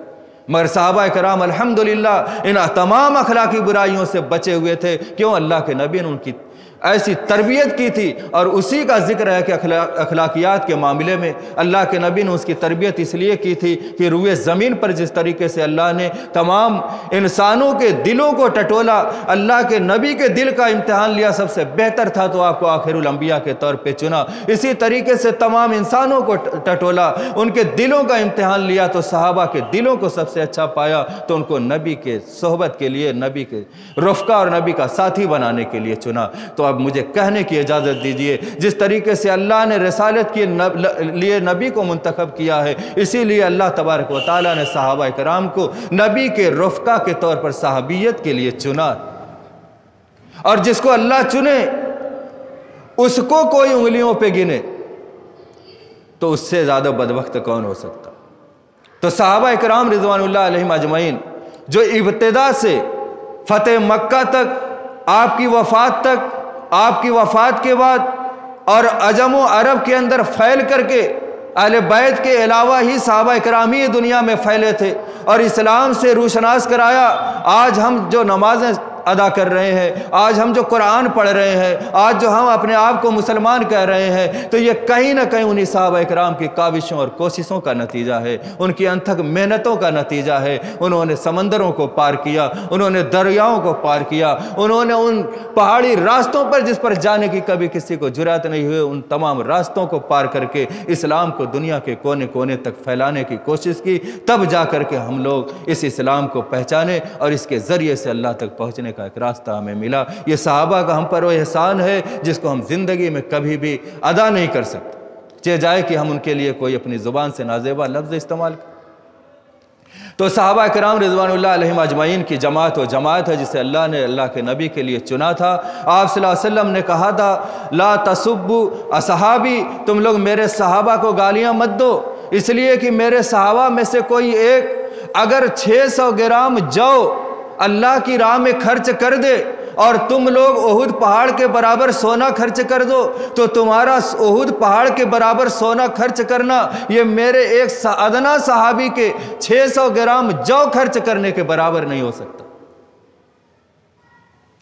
मगर साहबा कराम अलहमदिल्ला इन तमाम अखलाकी बुराइयों से बचे हुए थे। क्यों? अल्लाह के नबी ने उनकी ऐसी तरबियत की थी और उसी का ज़िक्र है कि अखला, अखलाकियात के मामले में अल्लाह के नबी ने उसकी तरबियत इसलिए की थी कि रुए ज़मीन पर जिस तरीके से अल्लाह ने तमाम इंसानों के दिलों को टटोला, अल्लाह के नबी के दिल का इम्तहान लिया, सबसे बेहतर था तो आपको आखिरम्बिया के तौर पर चुना। इसी तरीके से तमाम इंसानों को टटोला, उनके दिलों का इम्तहान लिया तो सहाबा के दिलों को सबसे अच्छा पाया तो उनको नबी के सोहबत के लिए, नबी के रुफ़ा और नबी का साथी बनाने के लिए चुना। तो अब मुझे कहने की इजाज़त दीजिए। जिस तरीके से अल्लाह ने रसालत के लिए नबी को मंतखब किया है, इसीलिए अल्लाह तबारक व ने साहबा कराम को नबी के रफ़ा के तौर पर साहबियत के लिए चुना। और जिसको अल्लाह चुने, उसको कोई उंगलियों पे गिने तो उससे ज़्यादा बदबख्त कौन हो सकता? तो साहबा कराम रिजवान अजमैन जो इब्तदा से फ़तेह मक्का तक, आपकी वफ़ात तक आपकी वफ़ात के बाद और अजम अरब के अंदर फैल करके अहल बैत के अलावा ही सहाबा करामी दुनिया में फैले थे और इस्लाम से रूशनास कराया, आज हम जो नमाजें अदा कर रहे हैं। आज हम जो कुरान पढ़ रहे हैं, आज जो हम अपने आप को मुसलमान कह रहे हैं तो ये कहीं ना कहीं उन्हीं साहब इकराम की काविशों और कोशिशों का नतीजा है। उनकी अनथक मेहनतों का नतीजा है। उन्होंने समंदरों को पार किया, उन्होंने दरियाओं को पार किया, उन्होंने उन पहाड़ी रास्तों पर जिस पर जाने की कभी किसी को जुरात नहीं हुई, उन तमाम रास्तों को पार करके इस्लाम को दुनिया के कोने कोने तक फैलाने की कोशिश की। तब जा कर के हम लोग इस इस्लाम को पहचाने और इसके ज़रिए से अल्लाह तक पहुँचने का एक रास्ता हमें मिला। ये सहाबा का हम पर वो एहसान है, जिसको हम ज़िंदगी में कभी भी अदा नहीं कर सकते। चे जाए कि हम उनके लिए कोई अपनी ज़ुबान से नाजेबा लफ्ज़ इस्तेमाल करें। तो साहबा कराम रिजवान अजमाइन की जमात व जमात है, जिसे अल्लाह ने अल्लाह के नबी के लिए चुना था। आप ने कहा था, ला तसुब्बु असहाबी, तुम लोग मेरे सहाबा को गालियाँ मत दो। इसलिए कि मेरे सहाबा में से कोई एक, अगर 600 ग्राम जौ अल्लाह की राह में खर्च कर दे और तुम लोग ओहुद पहाड़ के बराबर सोना खर्च कर दो तो तुम्हारा ओहुद पहाड़ के बराबर सोना खर्च करना, ये मेरे एक अदना सहाबी के 600 ग्राम जौ खर्च करने के बराबर नहीं हो सकता।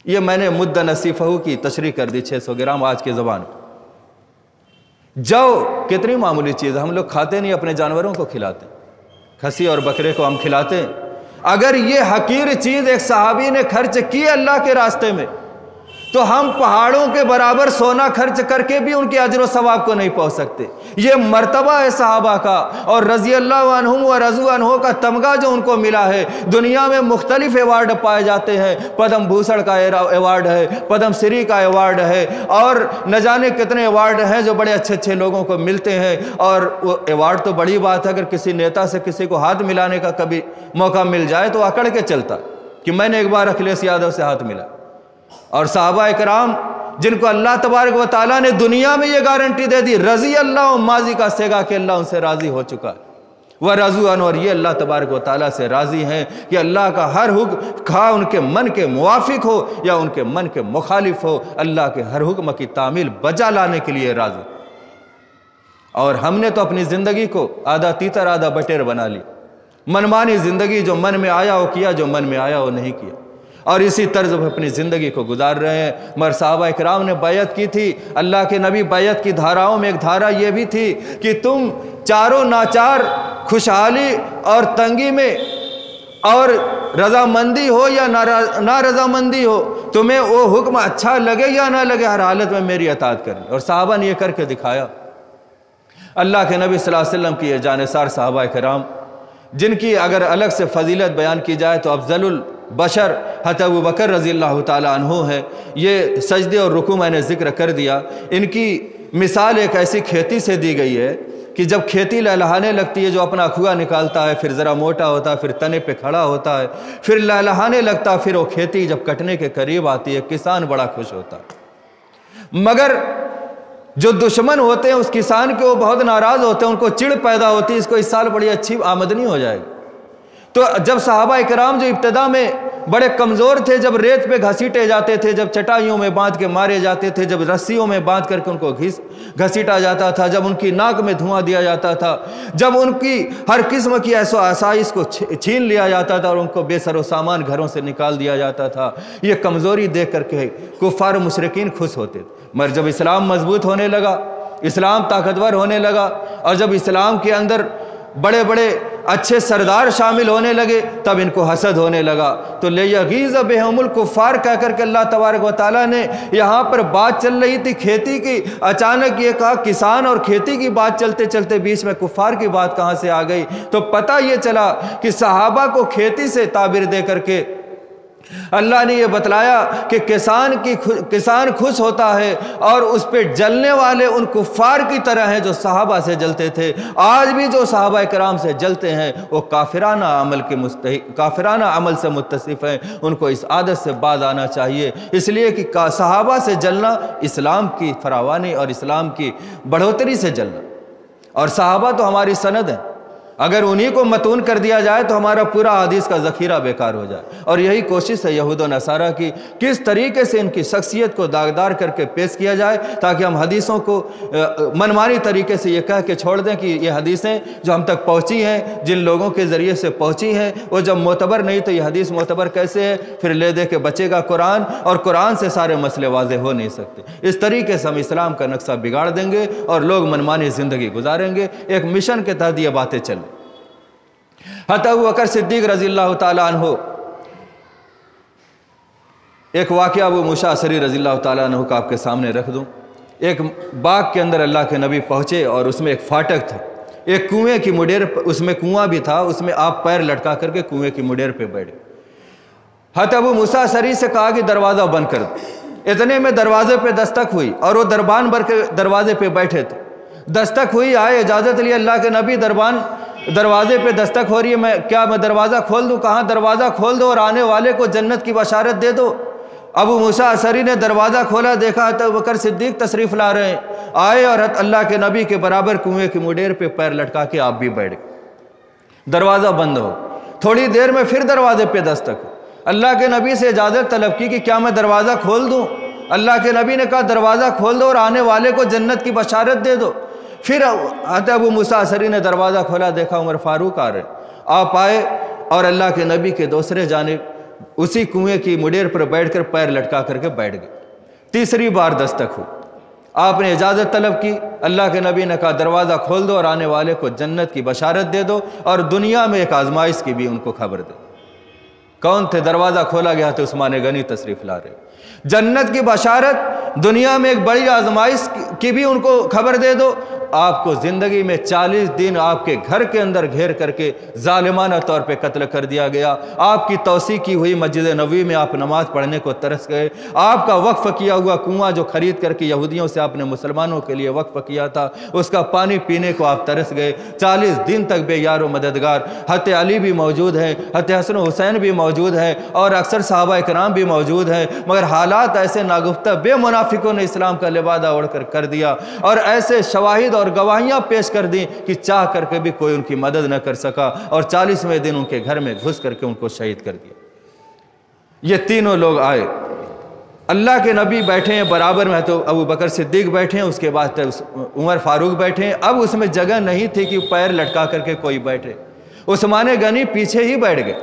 ये मैंने मुद्दा नसीफ़हू की तशरी कर दी 600 ग्राम आज के ज़बान जौ कितनी मामूली चीज़, हम लोग खाते नहीं, अपने जानवरों को खिलाते खसी और बकरे को हम खिलाते हैं। अगर ये हकीर चीज़ एक सहाबी ने खर्च की अल्लाह के रास्ते में तो हम पहाड़ों के बराबर सोना खर्च करके भी उनके अजर सवाब को नहीं पहुँच सकते। ये मर्तबा है साहबा का और रज़ी अल्लाह व रजू का तमगा जो उनको मिला है, दुनिया में मुख्तलिफ़ अवार्ड पाए जाते हैं। पद्म भूषण का एवार्ड है, पद्म श्री का अवार्ड है और न जाने कितने अवार्ड हैं जो बड़े अच्छे अच्छे लोगों को मिलते हैं। और वो अवार्ड तो बड़ी बात है, अगर किसी नेता से किसी को हाथ मिलाने का कभी मौका मिल जाए तो अकड़ के चलता कि मैंने एक बार अखिलेश यादव से हाथ मिला। और साहबा कराम जिनको अल्लाह तबारक व ताली ने दुनिया में ये गारंटी दे दी, रज़ी अल्लाह माजी का सेगा कि अल्लाह उनसे राज़ी हो चुका है। वह रजू अन, और ये अल्लाह तबारक व ताली से राज़ी हैं कि अल्लाह का हर हुक्म खा उनके मन के मुआफिक हो या उनके मन के मुखालिफ हो, अल्लाह के हर हुक्म की तामील बजा लाने के लिए राज़ी। और हमने तो अपनी ज़िंदगी को आधा तीतर, आधा बटेर बना ली मनमानी ज़िंदगी जो मन में आया वो किया, जो मन में आया वो नहीं किया। और इसी तर्ज पर अपनी ज़िंदगी को गुजार रहे हैं। मगर साहबा इकराम ने बैत की थी। अल्लाह के नबी बैत की धाराओं में एक धारा ये भी थी कि तुम चारों नाचार, खुशहाली और तंगी में और रजामंदी हो या ना रजामंदी हो, तुम्हें वो हुक्म अच्छा लगे या ना लगे, हर हालत में मेरी अतात करें और साहबा ने यह करके दिखाया। अल्लाह के नबी वसल्लम की ये जानसार साहबा कराम जिनकी अगर अलग से फजीलत बयान की जाए तो अफजलुल बशर हतब बकर रज़ी अल्लाह है। ये सजदे और रुकू मैंने ज़िक्र कर दिया। इनकी मिसाल एक ऐसी खेती से दी गई है कि जब खेती लहलहाने लगती है, जो अपना खुआ निकालता है, फिर ज़रा मोटा होता है, फिर तने पे खड़ा होता है, फिर लहलहाने लगता है, फिर वो खेती जब कटने के करीब आती है, किसान बड़ा खुश होता है। मगर जो दुश्मन होते हैं, उस किसान के वो बहुत नाराज़ होते हैं, उनको चिड़ पैदा होती है, इसको इस साल बड़ी अच्छी आमदनी हो जाएगी। तो जब साहबा कराम जो इब्तदा में बड़े कमज़ोर थे, जब रेत पे घसीटे जाते थे, जब चटाइयों में बाँध के मारे जाते थे, जब रस्सियों में बाँध करके उनको घिस, घसीटा जाता था, जब उनकी नाक में धुआँ दिया जाता था, जब उनकी हर किस्म की ऐसो आसाइश को छीन लिया जाता था और उनको बेसरो सामान घरों से निकाल दिया जाता था, ये कमज़ोरी देख करके कुफ़ार मुशरकिन खुश होते मगर जब इस्लाम मज़बूत होने लगा, इस्लाम ताकतवर होने लगा और जब इस्लाम के अंदर बड़े बड़े अच्छे सरदार शामिल होने लगे, तब इनको हसद होने लगा। तो ले यगीज़ बेहमुल कुफ़ार कह करके अल्लाह तबारक वाली ने यहाँ पर बात चल रही थी खेती की। अचानक ये कहा, किसान और खेती की बात चलते चलते बीच में कुफ़ार की बात कहाँ से आ गई? तो पता ये चला कि सहाबा को खेती से ताबिर दे करके अल्लाह ने यह बतलाया कि किसान की किसान खुश होता है और उस पर जलने वाले उन कुफ़ार की तरह हैं जो साहबा से जलते थे। आज भी जो साहबा कराम से जलते हैं, वो काफिराना अमल के मुस्त, काफिराना अमल से मुतसिफ हैं। उनको इस आदत से बाद आना चाहिए। इसलिए कि, साहबा से जलना इस्लाम की फरावानी और इस्लाम की बढ़ोतरी से जलना। और साहबा तो हमारी सनद है। अगर उन्हीं को मतून कर दिया जाए तो हमारा पूरा हदीस का ज़ख़ीरा बेकार हो जाए। और यही कोशिश है यहूद नसारा की, किस तरीके से इनकी शख्सियत को दागदार करके पेश किया जाए, ताकि हम हदीसों को मनमानी तरीके से ये कह के छोड़ दें कि ये हदीसें जो हम तक पहुँची हैं, जिन लोगों के ज़रिए से पहुँची हैं, वो जब मोतबर नहीं तो ये हदीस मोतबर कैसे है? फिर ले दे के बचेगा कुरान, और कुरान से सारे मसले वाजे हो नहीं सकते। इस तरीके से हम इस्लाम का नक्शा बिगाड़ देंगे, और लोग मनमानी ज़िंदगी गुजारेंगे। एक मिशन के तहत ये बातें चल हत बकर सिद्दीक रज़ी हो एक वाक़ वो मुशासरी रज़ी अल्लाह तु का आपके सामने रख दूँ। एक बाग के अंदर अल्लाह के नबी पहुँचे और उसमें एक फाटक था। एक कुएँ की मुडेर उसमें कुआँ भी था, उसमें आप पैर लटका करके कुएँ की मुडेर पे बैठे। हत अबू मुसासरी से कहा कि दरवाज़ा बंद कर दो। इतने में दरवाजे पे दस्तक हुई और वो दरबान भर के दरवाजे पे बैठे थे। दस्तक हुई, आए, इजाज़त ली अल्लाह के नबी, दरबान दरवाजे पे दस्तक हो रही है, मैं क्या मैं दरवाज़ा खोल दूँ? कहाँ दरवाज़ा खोल दो और आने वाले को जन्नत की बशारत दे दो? अबू मूसा असरी ने दरवाज़ा खोला, देखा तो बकर सिद्दीक तशरीफ़ ला रहे हैं। आए और अल्लाह के नबी के बराबर कुएँ की मुडेर पे पैर लटका के आप भी बैठ गए। दरवाज़ा बंद हो। थोड़ी देर में फिर दरवाजे पे दस्तक अल्लाह के नबी से इजाज़त तलब की कि क्या मैं दरवाज़ा खोल दूँ? अल्लाह के नबी ने कहा, दरवाज़ा खोल दो और आने वाले को जन्नत की बशारत दे दो। फिर आते अबू मूसा असरी ने दरवाज़ा खोला, देखा उमर फारूक आ रहे आप आए और अल्लाह के नबी के दूसरे जानब, उसी कुएँ की मुडेर पर बैठकर पैर लटका करके बैठ गए। तीसरी बार दस्तक हुई। आपने इजाज़त तलब की, अल्लाह के नबी ने कहा, दरवाज़ा खोल दो और आने वाले को जन्नत की बशारत दे दो और दुनिया में एक आजमाइश की भी उनको खबर दे। कौन थे? दरवाज़ा खोला गया तो उस्मान गनी तशरीफ़ ला रहे। जन्नत की बशारत, दुनिया में एक बड़ी आजमाइश की भी उनको खबर दे दो आपको ज़िंदगी में चालीस दिन आपके घर के अंदर घेर करके ालिमाना तौर पे कत्ल कर दिया गया। आपकी तोसी की हुई मस्जिद नबी में आप नमाज़ पढ़ने को तरस गए। आपका वक्फ़ किया हुआ कुआँ जो ख़रीद करके यहूदियों से आपने मुसलमानों के लिए वक्फ़ किया था, उसका पानी पीने को आप तरस गए। चालीस दिन तक बेयार मददगार। हत अली भी मौजूद है हत हसन हुसैन भी मौजूद है और अक्सर साहबा कराम भी मौजूद हैं। मगर हालात ऐसे नागुफ्ता बेमुनाफिकों ने इस्लाम का लिबादा उड़ कर कर दिया। और ऐसे शवाहिद और गवाहियाँ पेश कर दी कि चाह करके भी कोई उनकी मदद न कर सका और चालीसवें दिन उनके घर में घुस करके उनको शहीद कर दिया। ये तीनों लोग आए। अल्लाह के नबी बैठे हैं, बराबर में तो अबू बकर सिद्दीक बैठे हैं, उसके बाद तो उमर फारूक बैठे हैं। अब उसमें जगह नहीं थी कि पैर लटका करके कोई बैठे। उस्मान गनी पीछे ही बैठ गए।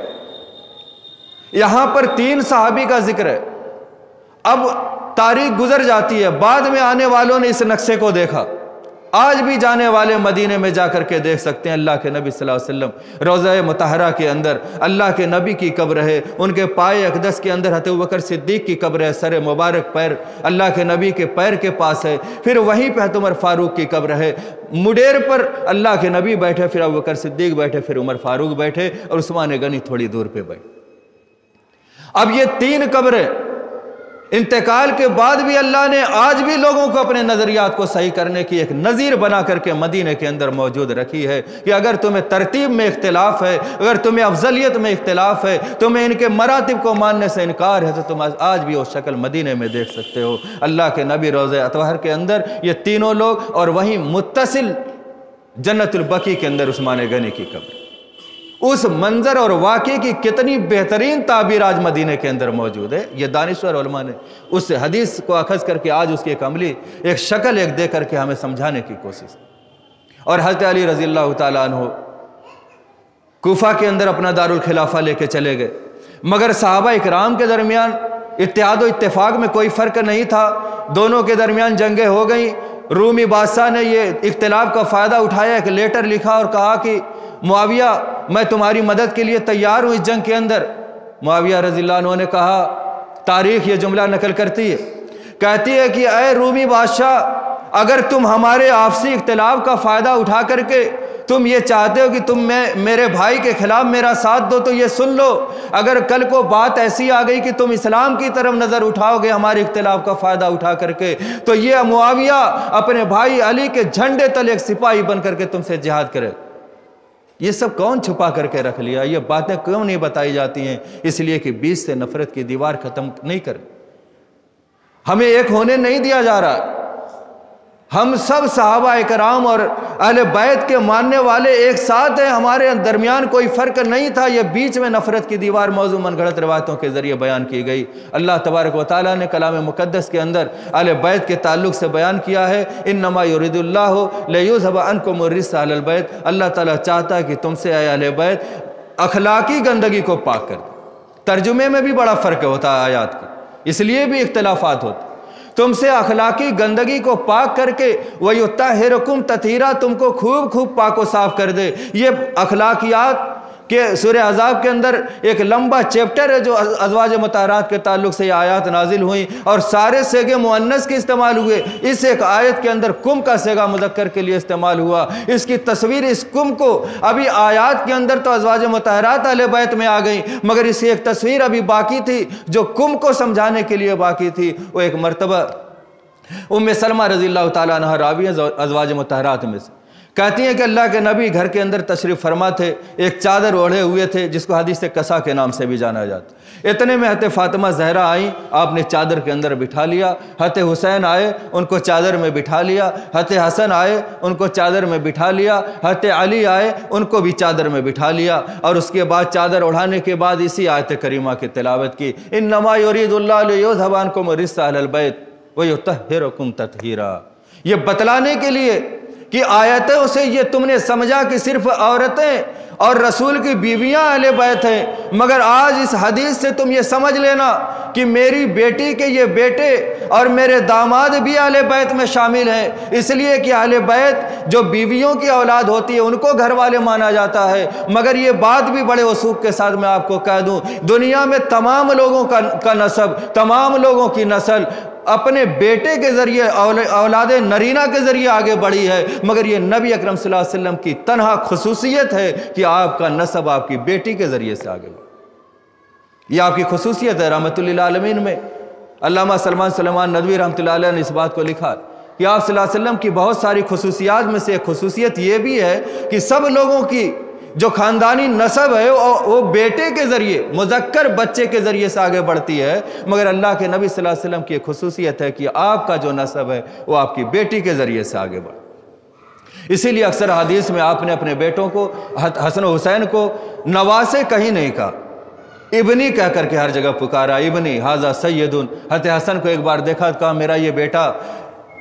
यहाँ पर तीन साहबी का ज़िक्र है। अब तारीख गुजर जाती है, बाद में आने वालों ने इस नक्शे को देखा। आज भी जाने वाले मदीने में जाकर के देख सकते हैं अल्लाह के नबी वसल्लम। रोज़ा मतहरा के अंदर, अल्लाह के नबी की कब्र है, उनके पाए अकदस के अंदर हत बकर सिद्दीक की कब्र है, सर मुबारक पैर, अल्लाह के नबी के पैर के पास है, फिर वहीं पर हत उमर फारूक की कब्र है। मुडेर पर अल्लाह के नबी बैठे, फिर अबू बकर सिद्दीक बैठे, फिर उमर फारूक बैठे और उस्मान गनी थोड़ी दूर पर बैठे अब ये तीन कब्रें इंतकाल के बाद भी अल्लाह ने आज भी लोगों को अपने नज़रियात को सही करने की एक नज़ीर बना करके मदीने के अंदर मौजूद रखी है कि अगर तुम्हें तरतीब में इख्तलाफ है, अगर तुम्हें अफजलियत में इख्तलाफ है, तुम्हें इनके मरातब को मानने से इनकार है तो तुम आज भी वो शक्ल मदीने में देख सकते हो। अल्लाह के नबी रोज़ अतवार के अंदर ये तीनों लोग और वहीं मुतसिल जन्नतुलबकी के अंदर उस्मान गनी की कब्र। उस मंजर और वाक़े की कितनी बेहतरीन ताबीर आज मदीने के अंदर मौजूद है। ये दानश्वर ने उस हदीस को अखज करके आज उसकी एक अमली, एक शक्ल एक दे करके हमें समझाने की कोशिश और हज़रत अली रज़ी अल्लाह कोफा के अंदर अपना दारुल खिलाफा लेके चले गए। मगर साहबा इकराम के दरमियान इतिहाद इतफाक़ में कोई फ़र्क नहीं था। दोनों के दरमियान जंगें हो गई। रूमी बादशाह ने यह इख्तलाफ का फ़ायदा उठाया, एक लेटर लिखा और कहा कि, मुआविया, मैं तुम्हारी मदद के लिए तैयार हूँ इस जंग के अंदर। मुआविया रजील्ला ने कहा, तारीख ये जुमला नकल करती है। कहती है कि अय रूमी बादशाह, अगर तुम हमारे आपसी इख्तलाफ का फ़ायदा उठा करके तुम ये चाहते हो कि तुम मैं, मेरे भाई के खिलाफ मेरा साथ दो तो ये सुन लो। अगर कल को बात ऐसी आ गई कि तुम इस्लाम की तरफ़ नज़र उठाओगे, हमारे इख्तलाफ का फ़ायदा उठा करके तो ये मुआविया अपने भाई अली के झंडे तले एक सिपाही बन करके तुमसे जिहाद करे। ये सब कौन छुपा करके रख लिया? ये बातें क्यों नहीं बताई जाती हैं? इसलिए कि बीच से नफरत की दीवार ख़त्म नहीं कर। हमें एक होने नहीं दिया जा रहा। हम सब साहबा कराम और अहल बैत के मानने वाले एक साथ हैं। हमारे दरमियान कोई फ़र्क नहीं था। यह बीच में नफ़रत की दीवार मौजू मनगढ़ रवायतों के ज़रिए बयान की गई। अल्लाह तबारक व वाली ने कलाम मुक़दस के अंदर अहल बैत के ताल्लुक से बयान किया है। इन नमा युरदुल्ला लेयूज़बन को मुर्रसबैत अल्लाह ताला चाहता है कि तुमसे आए अहल बैत अखलाकी गंदगी को पाक कर तर्जुमे में भी बड़ा फ़र्क होता है आयात का। इसलिए भी इख्तलाफात होते तुमसे अखलाकी गंदगी को पाक करके वही तहरकुम तथीरा तुमको खूब खूब पाको साफ़ कर दे। ये अखलाकियात कि सुर अजाब के अंदर एक लंबा चैप्टर है जो अजवाज मतारात के ताल्लुक से आयात नाजिल हुई और सारे सेगे मुन्नस के इस्तेमाल हुए। इस एक आयत के अंदर कुम का सेगा मुजक्कर के लिए इस्तेमाल हुआ। इसकी तस्वीर इस कुम को अभी आयात के अंदर तो अजवाज मतहरात बैत में आ गई, मगर इसकी एक तस्वीर अभी बाकी थी जो कुम को समझाने के लिए बाकी थी। वो एक मरतबा। उम सलमा रज़ी अल्लाह तरावी अजवाज मतहरात में से। कहती हैं कि अल्लाह के नबी घर के अंदर तशरीफ़ फरमा थे, एक चादर ओढ़े हुए थे, जिसको हदीस कसा के नाम से भी जाना जाता। इतने में हत फ़ातिमा जहरा आई, आपने चादर के अंदर बिठा लिया। हत हुसैन आए, उनको चादर में बिठा लिया। हत हसन आए, उनको चादर में बिठा लिया। हत अली आए, उनको भी चादर में बिठा लिया। और उसके बाद चादर उड़ाने के बाद इसी आयत करीमा की तिलावत की इन नमायोरीदान को रिस्ताबैत वही तहरकुम ततहीरा। ये बतलाने के लिए कि आयतों से ये तुमने समझा कि सिर्फ़ औरतें और रसूल की बीवियाँ अले बैत हैं। मगर आज इस हदीस से तुम ये समझ लेना कि मेरी बेटी के ये बेटे और मेरे दामाद भी अले बैत में शामिल हैं। इसलिए कि अले बैत जो बीवियों की औलाद होती है, उनको घर वाले माना जाता है। मगर ये बात भी बड़े वसूख के साथ मैं आपको कह दूँ, दुनिया में तमाम लोगों का का नसब, तमाम लोगों की नस्ल अपने बेटे के ज़रिए औलाद नरीना के ज़रिए आगे बढ़ी है। मगर ये नबी अकरम वसल्लम की तनहा खसूसियत है कि आपका नसब आपकी बेटी के ज़रिए से आगे बढ़। यह आपकी खसूसियत है रहमतुल्लामीन में। अल्लामा सलमान सलमान नदवी रहमत ने इस बात को लिखा कि आप वसल्लम की बहुत सारी खसूसियात में से एक खसूसियत ये भी है कि सब लोगों की जो ख़ानदानी नसब है, वो बेटे के ज़रिए, मुजक्कर बच्चे के ज़रिए से आगे बढ़ती है। मगर अल्लाह के नबी सल्लल्लाहु अलैहि वसल्लम की खसूसियत है कि आपका जो नसब है, वो आपकी बेटी के ज़रिए से आगे बढ़। इसीलिए अक्सर हदीस में आपने अपने बेटों को हसन हुसैन को नवासे कहीं नहीं कहा। इबनी कह करके हर जगह पुकारा, इबनी, हाजा सैदुन हत हसन को एक बार देखा, कहा, मेरा ये बेटा,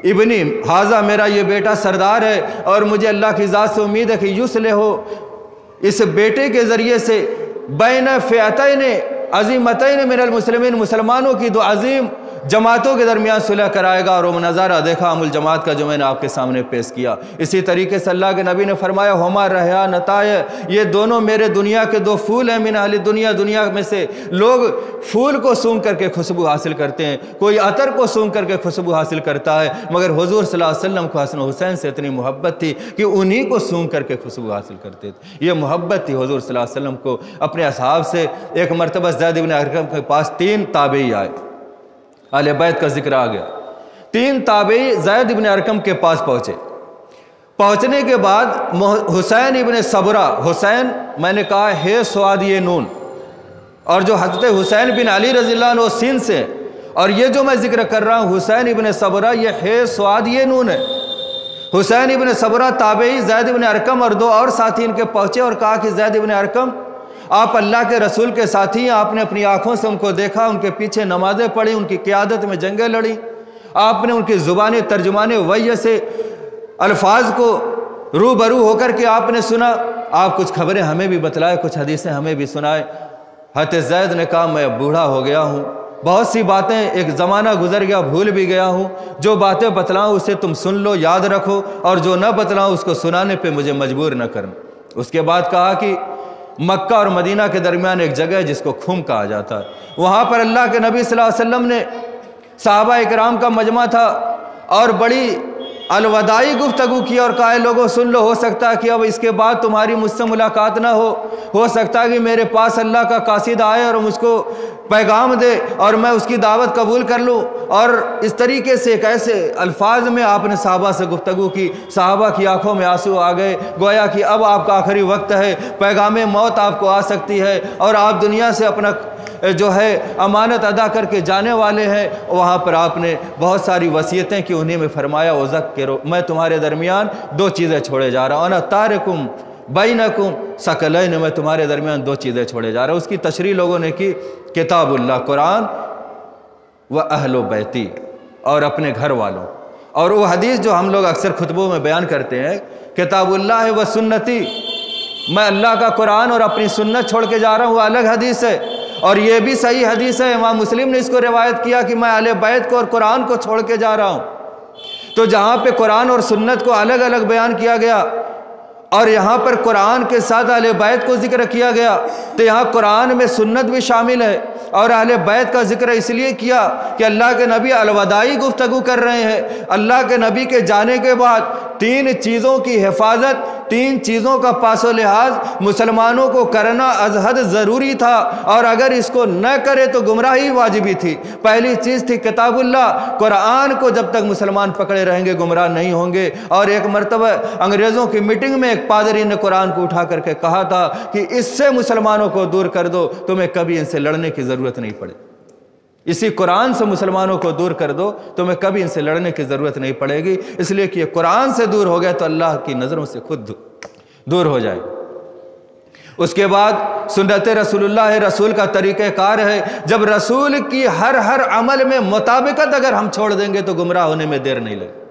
इबनी, हाजा मेरा ये बेटा सरदार है, और मुझे अल्लाह की ज़ात से उम्मीद है कि युसले हो। इस बेटे के ज़रिए से बैन अज़ीमत अजीमतन मिनल मुसलमिन मुसलमानों की दो अजीम जमातों के दरमियान सुलह कराएगा और वो नज़ारा देखा। अमुल जमात का जो मैंने आपके सामने पेश किया। इसी तरीके से अल्लाह के नबी ने फरमाया, होमा रहा नताय। ये दोनों मेरे दुनिया के दो फूल हैं। मिन अली दुनिया दुनिया में से लोग फूल को सूंघ करके खुशबू हासिल करते हैं। कोई अतर को सूंघ करके खुशबू हासिल करता है, मगर हजूर सल्लम को हसन हुसैन से इतनी मोहब्बत थी कि उन्हीं को सूंघ करके खुशबू हासिल करते थे। ये मोहब्बत थी हजूर सल्लम को। अपने असहाब से एक मरतबा जैद अरकम के पास तीन ताबे आए। आल बैत का ज़िक्र आ गया। तीन ताबे जैद इबन अरकम के पास पहुँचे। पहुँचने के बाद हुसैन इबन सबरा, हुसैन, मैंने कहा, हे स्वाद, ये नून। और जो हज़रत हुसैन बिन अली रजील्ला सिंध से, और ये जो मैं ज़िक्र कर रहा हूँ, हुसैन इबन सबरा, ये हे स्वाद, ये नून है। हुसैन इबन सबरा ताबेई जैद इबन अरकम और दो और साथी इनके पहुँचे और कहा कि, जैद इबन अरकम आप अल्लाह के रसूल के साथी हैं, आपने अपनी आँखों से उनको देखा, उनके पीछे नमाजें पढ़ी, उनकी क़्यादत में जंगें लड़ी। आपने उनकी ज़ुबान तर्जुमान वही से अल्फाज को रूबरू होकर के आपने सुना। आप कुछ खबरें हमें भी बतलाए, कुछ हदीसें हमें भी सुनाए। हत जैद ने कहा, मैं बूढ़ा हो गया हूँ। बहुत सी बातें एक ज़माना गुजर गया, भूल भी गया हूँ। जो बातें बतलाऊँ, उसे तुम सुन लो, याद रखो और जो न बतलाऊँ, उसको सुनाने पे मुझे मजबूर न करना। उसके बाद कहा कि मक्का और मदीना के दरमियान एक जगह है जिसको खुम कहा जाता है। वहाँ पर अल्लाह के नबी सल्लल्लाहु अलैहि वसल्लम ने साहबा इकराम का मजमा था और बड़ी अलवदाई गुफ्तगु की और कहा लोगों, सुन लो, हो सकता है कि अब इसके बाद तुम्हारी मुझसे मुलाकात ना हो। हो सकता है कि मेरे पास अल्लाह का कासिद आए और मुझको पैगाम दे और मैं उसकी दावत कबूल कर लूँ। और इस तरीके से एक ऐसे अल्फाज में आपने साहबा से गुफ्तु की, साहबा की आँखों में आँसू आ गए, गोया कि अब आपका आखिरी वक्त है, पैगाम मौत आपको आ सकती है और आप दुनिया से अपना जो है अमानत अदा करके जाने वाले हैं, वहाँ पर आपने बहुत सारी वसीयतें कि उन्हीं में फरमाया ओज़क के रो मैं तुम्हारे दरमियान दो चीज़ें छोड़े जा रहा हूँ। ना तारकुम बैनकुम सकलैन, मैं तुम्हारे दरमियान दो चीज़ें छोड़े जा रहा हूँ। उसकी तशरी लोगों ने की किताबुल्ला कुरान व अहलो बैती और अपने घर वालों। और वो हदीस जो हम लोग अक्सर खुतबों में बयान करते हैं किताबुल्ला है वह सुन्नति, मैं अल्लाह का कुरान और अपनी सुन्नत छोड़ के जा रहा हूँ। अलग हदीस है। और ये भी सही हदीस है, इमाम मुस्लिम ने इसको रिवायत किया कि मैं अल बैत को और कुरान को छोड़ के जा रहा हूँ। तो जहाँ पे कुरान और सुन्नत को अलग अलग बयान किया गया और यहाँ पर कुरान के साथ अल बैत को ज़िक्र किया गया। तो यहाँ कुरान में सुन्नत भी शामिल है और अहल बैत का ज़िक्र इसलिए किया कि अल्लाह के नबी अलवदाई गुफ्तगु कर रहे हैं। अल्लाह के नबी के जाने के बाद तीन चीज़ों की हिफाजत, तीन चीज़ों का पासो लिहाज मुसलमानों को करना अजहद ज़रूरी था और अगर इसको न करे तो गुमराही वाजिबी थी। पहली चीज़ थी किताबुल्ला कुरान को जब तक मुसलमान पकड़े रहेंगे, गुमराह नहीं होंगे। और एक मरतबा, अंग्रेज़ों की मीटिंग में एक पादरी ने कुरान को उठा करके कहा था कि इससे मुसलमानों को दूर कर दो, तुम्हें कभी इनसे लड़ने की ज़रूरत नहीं पड़े। इसी कुरान से मुसलमानों को दूर कर दो तो मैं कभी इनसे लड़ने की ज़रूरत नहीं पड़ेगी। इसलिए कि ये कुरान से दूर हो गया तो अल्लाह की नज़रों से खुद दूर हो जाए। उसके बाद सुनत रसूलुल्लाह है, रसूल का तरीक़ाकार है। जब रसूल की हर हर अमल में मुताबिकत अगर हम छोड़ देंगे तो गुमराह होने में देर नहीं लगे।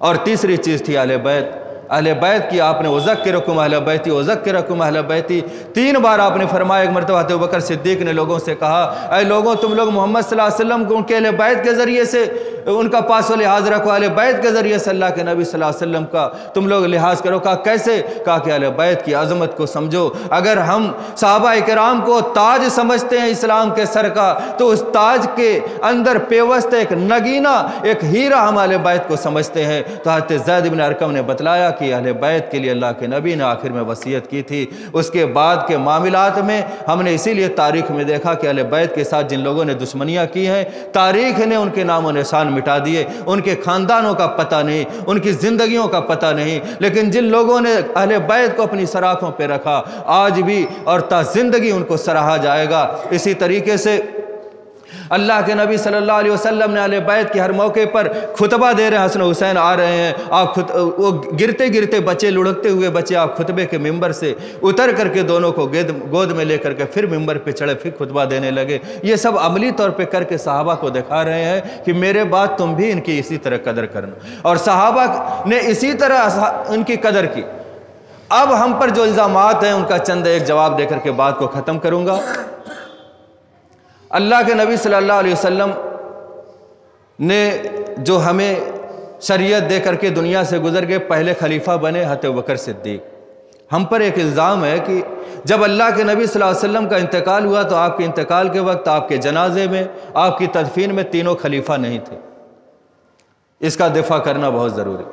और तीसरी चीज़ थी आले बैत। अहल बैत की, आपने उज़क के रकुम अहल बैती उज़क के रकुम अहल बैती। तीन बार आपने फरमाया, एक मरतबा बकर सिद्दीक ने लोगों से कहा, अरे लोगों, तुम लोग मोहम्मद वसल्लम को उनके अहल बैत के ज़रिए से, उनका पास लिहाज रखो, अहल बैत के ज़रिए से अल्लाह के नबी वसल्लम का तुम लोग लिहाज करो। कहा, कैसे? कहा कि अहल बैत की अजमत को समझो। अगर हम साहबा कराम को ताज समझते हैं इस्लाम के सर का तो उस ताज के अंदर पेवस्त, एक नगीना, एक हीरा हम अहल बैत को समझते हैं। तो हज़रत जैद बिन अरकम ने बतलाया कि अहल बैत के लिए अल्लाह के नबी ने आखिर में वसीयत की थी। उसके बाद के मामलात में हमने इसीलिए तारीख में देखा कि अहल बैत के साथ जिन लोगों ने दुश्मनियाँ की हैं, तारीख ने उनके नाम निशान मिटा दिए। उनके ख़ानदानों का पता नहीं, उनकी ज़िंदगियों का पता नहीं, लेकिन जिन लोगों ने अहल बैत को अपनी सराखों पर रखा, आज भी और ता ज़िंदगी उनको सराहा जाएगा। इसी तरीके से अल्लाह के नबी सल्लल्लाहु अलैहि वसल्लम ने अल बैत के हर मौके पर खुतबा दे रहे हैं, हसन हुसैन आ रहे हैं। आप खुत, वो गिरते गिरते बच्चे, लुढ़कते हुए बच्चे, आप खुतबे के मेंबर से उतर करके दोनों को गेद, गोद में लेकर के फिर मेंबर पे चढ़े, फिर खुतबा देने लगे। ये सब अमली तौर पे करके साहबा को दिखा रहे हैं कि मेरे बाद तुम भी इनकी इसी तरह कदर करना। और साहबा ने इसी तरह उनकी कदर की। अब हम पर जो इल्ज़ाम हैं, उनका चंद एक जवाब देकर के बात को ख़त्म करूँगा। अल्लाह के नबी सल्लल्लाहु अलैहि वसल्लम ने जो हमें शरीयत दे करके दुनिया से गुजर गए पहले खलीफा बने हत बकर सिद्दीक। हम पर एक इल्ज़ाम है कि जब अल्लाह के नबी सल्लल्लाहु अलैहि वसल्लम का इंतकाल हुआ तो आपके इंतकाल के वक्त आपके जनाजे में, आपकी तदफीन में तीनों खलीफा नहीं थे। इसका दिफा करना बहुत ज़रूरी।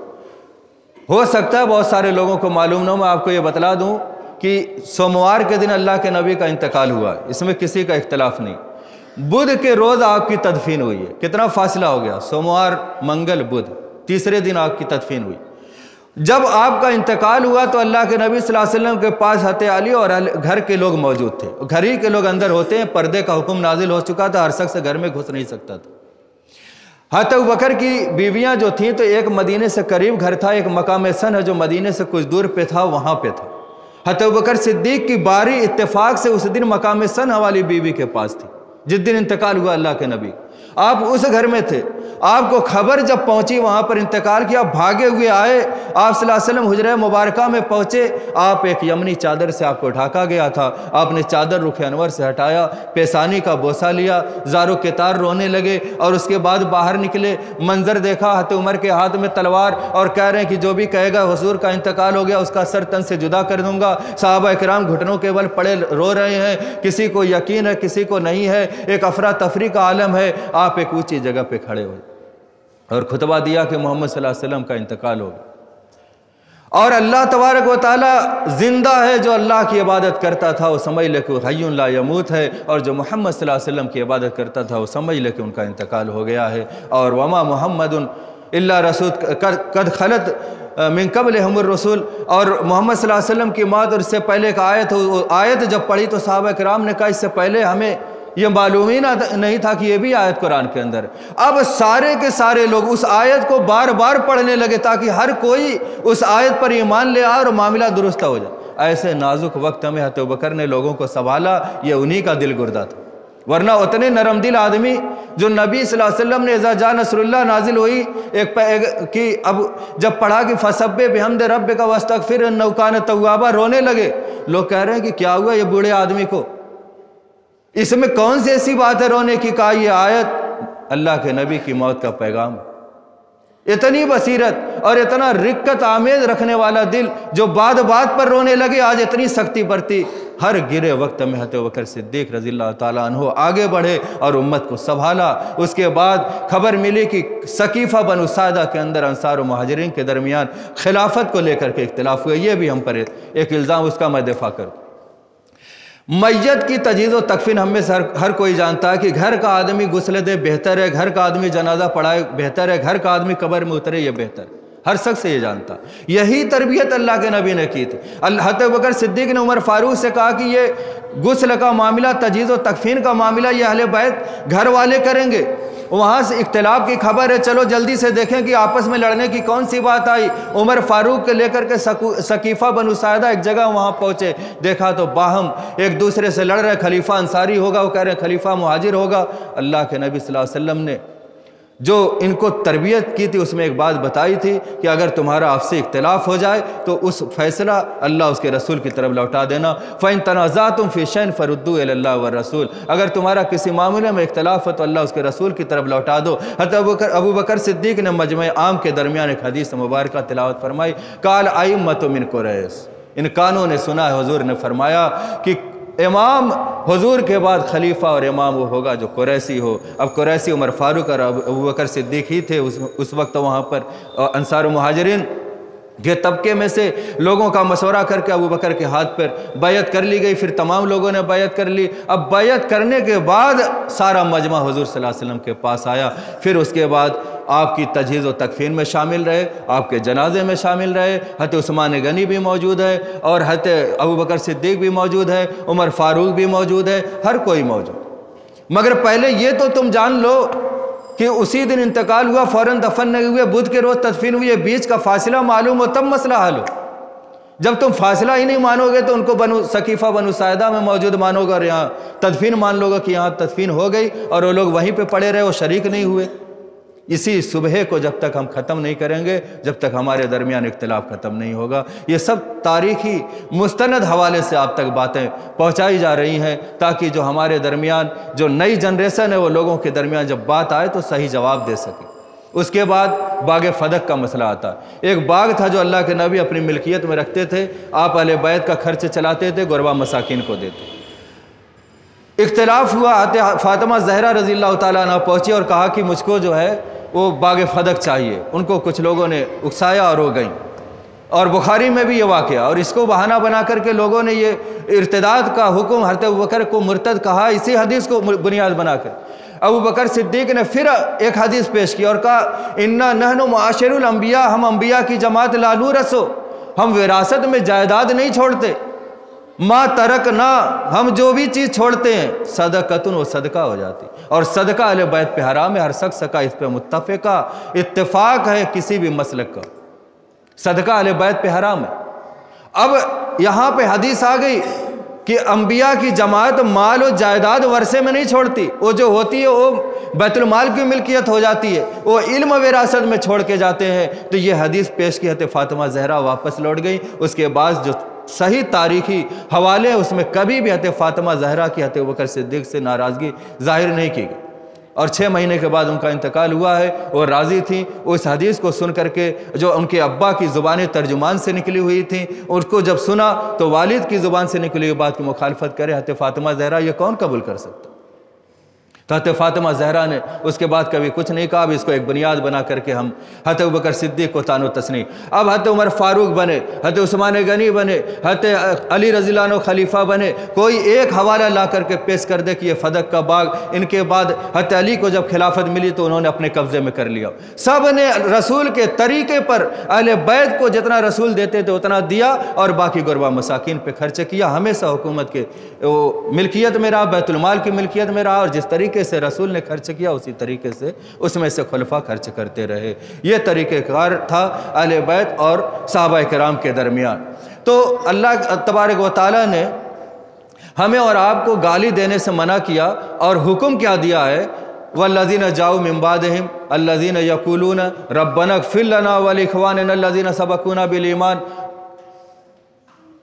हो सकता है बहुत सारे लोगों को मालूम ना मैं आपको ये बतला दूँ कि सोमवार के दिन अल्लाह के नबी का इंतकाल हुआ, इसमें किसी का इख्तलाफ नहीं। बुध के रोज आपकी तदफीन हुई है। कितना फासला हो गया? सोमवार, मंगल, बुध। तीसरे दिन आपकी तदफीन हुई। जब आपका इंतकाल हुआ तो अल्लाह के नबी वसल्लम के पास हत अली और घर के लोग मौजूद थे। घर ही के लोग अंदर होते हैं। पर्दे का हुक्म नाजिल हो चुका था। हर शख्स घर में घुस नहीं सकता था। हत बकर की बीवियाँ जो थीं तो एक मदीने से करीब घर था। एक मकाम सन है जो मदीने से कुछ दूर पे था, वहाँ पे था। हत बकर सिद्दीक की बारी इत्तेफाक से उस दिन मकाम सन वाली बीवी के पास थी। जिस दिन इंतकाल हुआ अल्लाह के नबी आप उस घर में थे। आपको खबर जब पहुँची, वहाँ पर इंतकाल किया भागे हुए आए। आप वसल्लम हुजर मुबारक में पहुँचे। आप एक यमनी चादर से आपको ढाका गया था। आपने चादर रुख अनवर से हटाया पेशानी का बोसा लिया, जारो के तार रोने लगे और उसके बाद बाहर निकले। मंजर देखा, हत उमर के हाथ में तलवार और कह रहे हैं कि जो भी कहेगा, हजूर का इंतकाल हो गया, उसका सर तन से जुदा कर दूँगा। साहबा कराम घुटनों के बल पड़े रो रहे हैं। किसी को यकीन है, किसी को नहीं है। एक अफरा तफरी का आलम है। आप एक ऊँची जगह पे खड़े हो और खुतबा दिया कि मोहम्मद वसल्लम का इंतकाल हो गया। और अल्लाह तबारक व ताली ज़िंदा है, जो अल्लाह की इबादत करता था, वो समझ ले कि हय्युल्ला यमूत है, और जो मोहम्मद वसल्लम की इबादत करता था, वो समझ ले कि उनका इंतकाल हो गया है। और वमा मोहम्मद अल्ला रसूद कद खलत मिन कबल हमर रसूल। और मोहम्मद वसल्लम की मौत और इससे पहले का आयत आयत जब पढ़ी तो साहब कराम ने कहा, इससे पहले हमें ये मालूम ही ना नहीं था कि ये भी आयत कुरान के अंदर। अब सारे के सारे लोग उस आयत को बार बार पढ़ने लगे ताकि हर कोई उस आयत पर ईमान ले आए और मामला दुरुस्त हो जाए। ऐसे नाजुक वक्त में हत बकर ने लोगों को संभाला ये उन्हीं का दिल गुर्दा था। वरना उतने नरम दिल आदमी जो नबी वसल्लम ने एजा नसरुल्ला नाजिल हुई एक, एक कि अब जब पढ़ा कि फसब बेहमद रब का वस्तक फिर नौकान तवाबा रोने लगे। लोग कह रहे हैं कि क्या हुआ ये बूढ़े आदमी को? इसमें कौन सी ऐसी बात है रोने की? कहा यह आयत अल्लाह के नबी की मौत का पैगाम। इतनी बसीरत और इतना रिक्कत आमेज रखने वाला दिल जो बात बात पर रोने लगे, आज इतनी सख्ती बरती। हर गिरे वक्त में हत वकर सिद्दीक रज़ी तु आगे बढ़े और उम्मत को संभाला। उसके बाद खबर मिली कि सकीफ़ा बन उसादा के अंदर अंसार महाजरीन के दरमियान खिलाफत को लेकर के इख्तलाफ हुए ये भी हम पर एक इल्ज़ाम, उसका मैं दिफा कर। मैत की तजीद व तकफीन हमें से हर, हर कोई जानता है कि घर का आदमी गुसल दे बेहतर है घर का आदमी जनाजा पढ़ाए बेहतर है घर का आदमी कबर में उतरे ये बेहतर। है हर शख्स ये जानता। यही तरबियत अल्लाह के नबी ने की थी। अल्लाह बकर सिद्दीक ने उमर फारूक से कहा कि ये गुस्ल का मामला, तजीज़ व तकफीन का मामला ये अहल बैत घर वाले करेंगे। वहाँ से इख्तलाफ की खबर है, चलो जल्दी से देखें कि आपस में लड़ने की कौन सी बात आई। उमर फारूक के लेकर के सकीफ़ा बन उसायदा एक जगह वहाँ पहुँचे। देखा तो बाहम एक दूसरे से लड़ रहे, खलीफा अंसारी होगा, वो कह रहे खलीफा मुहाजिर होगा। अल्लाह के नबी वसल्लम ने जो इनको तरबियत की थी, उसमें एक बात बताई थी कि अगर तुम्हारा आपसे इख्तलाफ हो जाए तो उस फैसला अल्लाह उसके रसूल की तरफ़ लौटा देना। फ़ैन तनाज़ा तुम फ़िशन फ़रुद्दू व रसूल। अगर तुम्हारा किसी मामले में इख्तलाफ हो तो अल्लाह उसके रसूल की तरफ़ लौटा दो। हत अबू बकर सिद्दीक ने मजम आम के दरमियान एक हदीस मुबारक तिलावत फरमाई, काल आई मतमिन कुरैस इन कानों ने सुना हजूर ने फरमाया कि इमाम हुजूर के बाद खलीफा और इमाम वो होगा जो कुरैसी हो। अब कुरैसी उमर फारूक और अब बकर सिद्दीक ही थे उस उस वक्त वहाँ पर अंसार महाजरीन। के तबके में से लोगों का मशवरा करके अबू बकर के हाथ पर बैत कर ली गई। फिर तमाम लोगों ने बैत कर ली। अब बैत करने के बाद सारा मजमा हजूर वसल्लम के पास आया। फिर उसके बाद आपकी तजहीज़ व तकफीन में शामिल रहे, आपके जनाजे में शामिल रहे। हत उस्मान गनी भी मौजूद है और हत अबू बकर सिद्दीक भी मौजूद है, उमर फ़ारूक भी मौजूद है, हर कोई मौजूद। मगर पहले ये तो तुम जान लो कि उसी दिन इंतकाल हुआ, फ़ौरन दफन नहीं हुए बुध के रोज़ तदफीन हुई है बीच का फासला मालूम हो, तब मसला हल हो। जब तुम फासला ही नहीं मानोगे तो उनको बनु, सकीफ़ा बनु सायदा में मौजूद मानोगे, और यहाँ तदफीन मान लोगे कि यहाँ तदफीन हो गई, और वो लोग वहीं पर पड़े रहे, वो शरीक नहीं हुए। इसी सुबह को जब तक हम ख़त्म नहीं करेंगे, जब तक हमारे दरमियान इख्तलाफ ख़त्म नहीं होगा। ये सब तारीखी मुस्तंद हवाले से आप तक बातें पहुँचाई जा रही हैं, ताकि जो हमारे दरमियान, जो नई जनरेशन है, वो लोगों के दरमियान जब बात आए तो सही जवाब दे सके। उसके बाद बाग फ़दक का मसला आता। एक बाग था जो अल्लाह के नबी अपनी मिल्कियत में रखते थे, आप अल बैत का खर्च चलाते थे, गुरबा मसाकिन को देते। इख्तलाफ हुआ, आते फातिमा जहरा रज़ी अल्लाह तह पहुँची और कहा कि मुझको जो है वो बाग फदक चाहिए। उनको कुछ लोगों ने उकसाया और वो गई। और बुखारी में भी ये वाक़ और इसको बहाना बना करके लोगों ने ये इर्तदाद का हुक्म हरत बकर को मुर्तद कहा, इसी हदीस को बुनियाद बनाकर। अबू बकर सिद्दीक ने फिर एक हदीस पेश की और कहा, इन्ना नहन माशरम्बिया हम अम्बिया की जमात लालू रसो। हम विरासत में जायदाद नहीं छोड़ते। माँ तरक ना, हम जो भी चीज़ छोड़ते हैं सदकतुन वो सदका हो जाती। और सदका अल बैत पे हराम है, हर शख्स का इस पर मुतफ़ा इतफ़ाक़ है किसी भी मसलक का। सदका अल बैत पे हराम है। अब यहाँ पे हदीस आ गई कि अम्बिया की जमात माल और जायदाद वर्षे में नहीं छोड़ती। वो जो होती है, वो बैतुलमाल की मिल्कियत हो जाती है। वो इल्म विरासत में छोड़ के जाते हैं। तो ये हदीस पेश की हते फातिमा जहरा वापस लौट गई। उसके बाद जो सही तारीखी हवाले उसमें कभी भी हत फ़ातिमा जहरा की, हत बकर सिद्दीक से नाराज़गी ज़ाहिर नहीं की गई। और छः महीने के बाद उनका इंतकाल हुआ है, वो राज़ी थी। उस हदीस को सुन करके जो उनके अब्बा की ज़ुबान तर्जुमान से निकली हुई थी उसको जब सुना तो वालिद की ज़ुबान से निकली हुई बात की मुखालफत करे, हत फ़ातिमा जहरा, ये कौन कबूल कर सकता? हत फ़ातिमा जहरा ने उसके बाद कभी कुछ नहीं कहा, अब इसको एक बुनियाद बना करके हम हत बकर सिद्दीक को तानो तस्नी अब हत उमर फ़ारूक बने हत उस्मान गनी बने हत अली रजीलानो खलीफा बने, कोई एक हवाला ला करके पेश कर दे कि ये फ़दक का बाग, इनके बाद हत अली को जब खिलाफत मिली तो उन्होंने अपने कब्ज़े में कर लिया। सबने रसूल के तरीके पर अहल बैद को जितना रसूल देते थे उतना दिया और बाकी गुरबा मसाकिन पर खर्च किया। हमेशा हुकूमत के वो मिल्कियत में रहा बैतुलमाल की मिल्कियत में रहा और जिस तरीके से रसूल ने खर्च किया, उसी तरीके से उसमें से खुलफा खर्च करते रहे। ये तरीक़ेकार था अल बैत और साहबा कराम के दरमियान। तो अल्लाह तबारक व ने हमें और आपको गाली देने से मना किया और हुक्म क्या दिया है? वल्लजीन जाऊ मिम्बादहिम अल्लजीन यकूलून रब्बनक फ़िल्लना वलिखवान सबकूना बिल ईमान।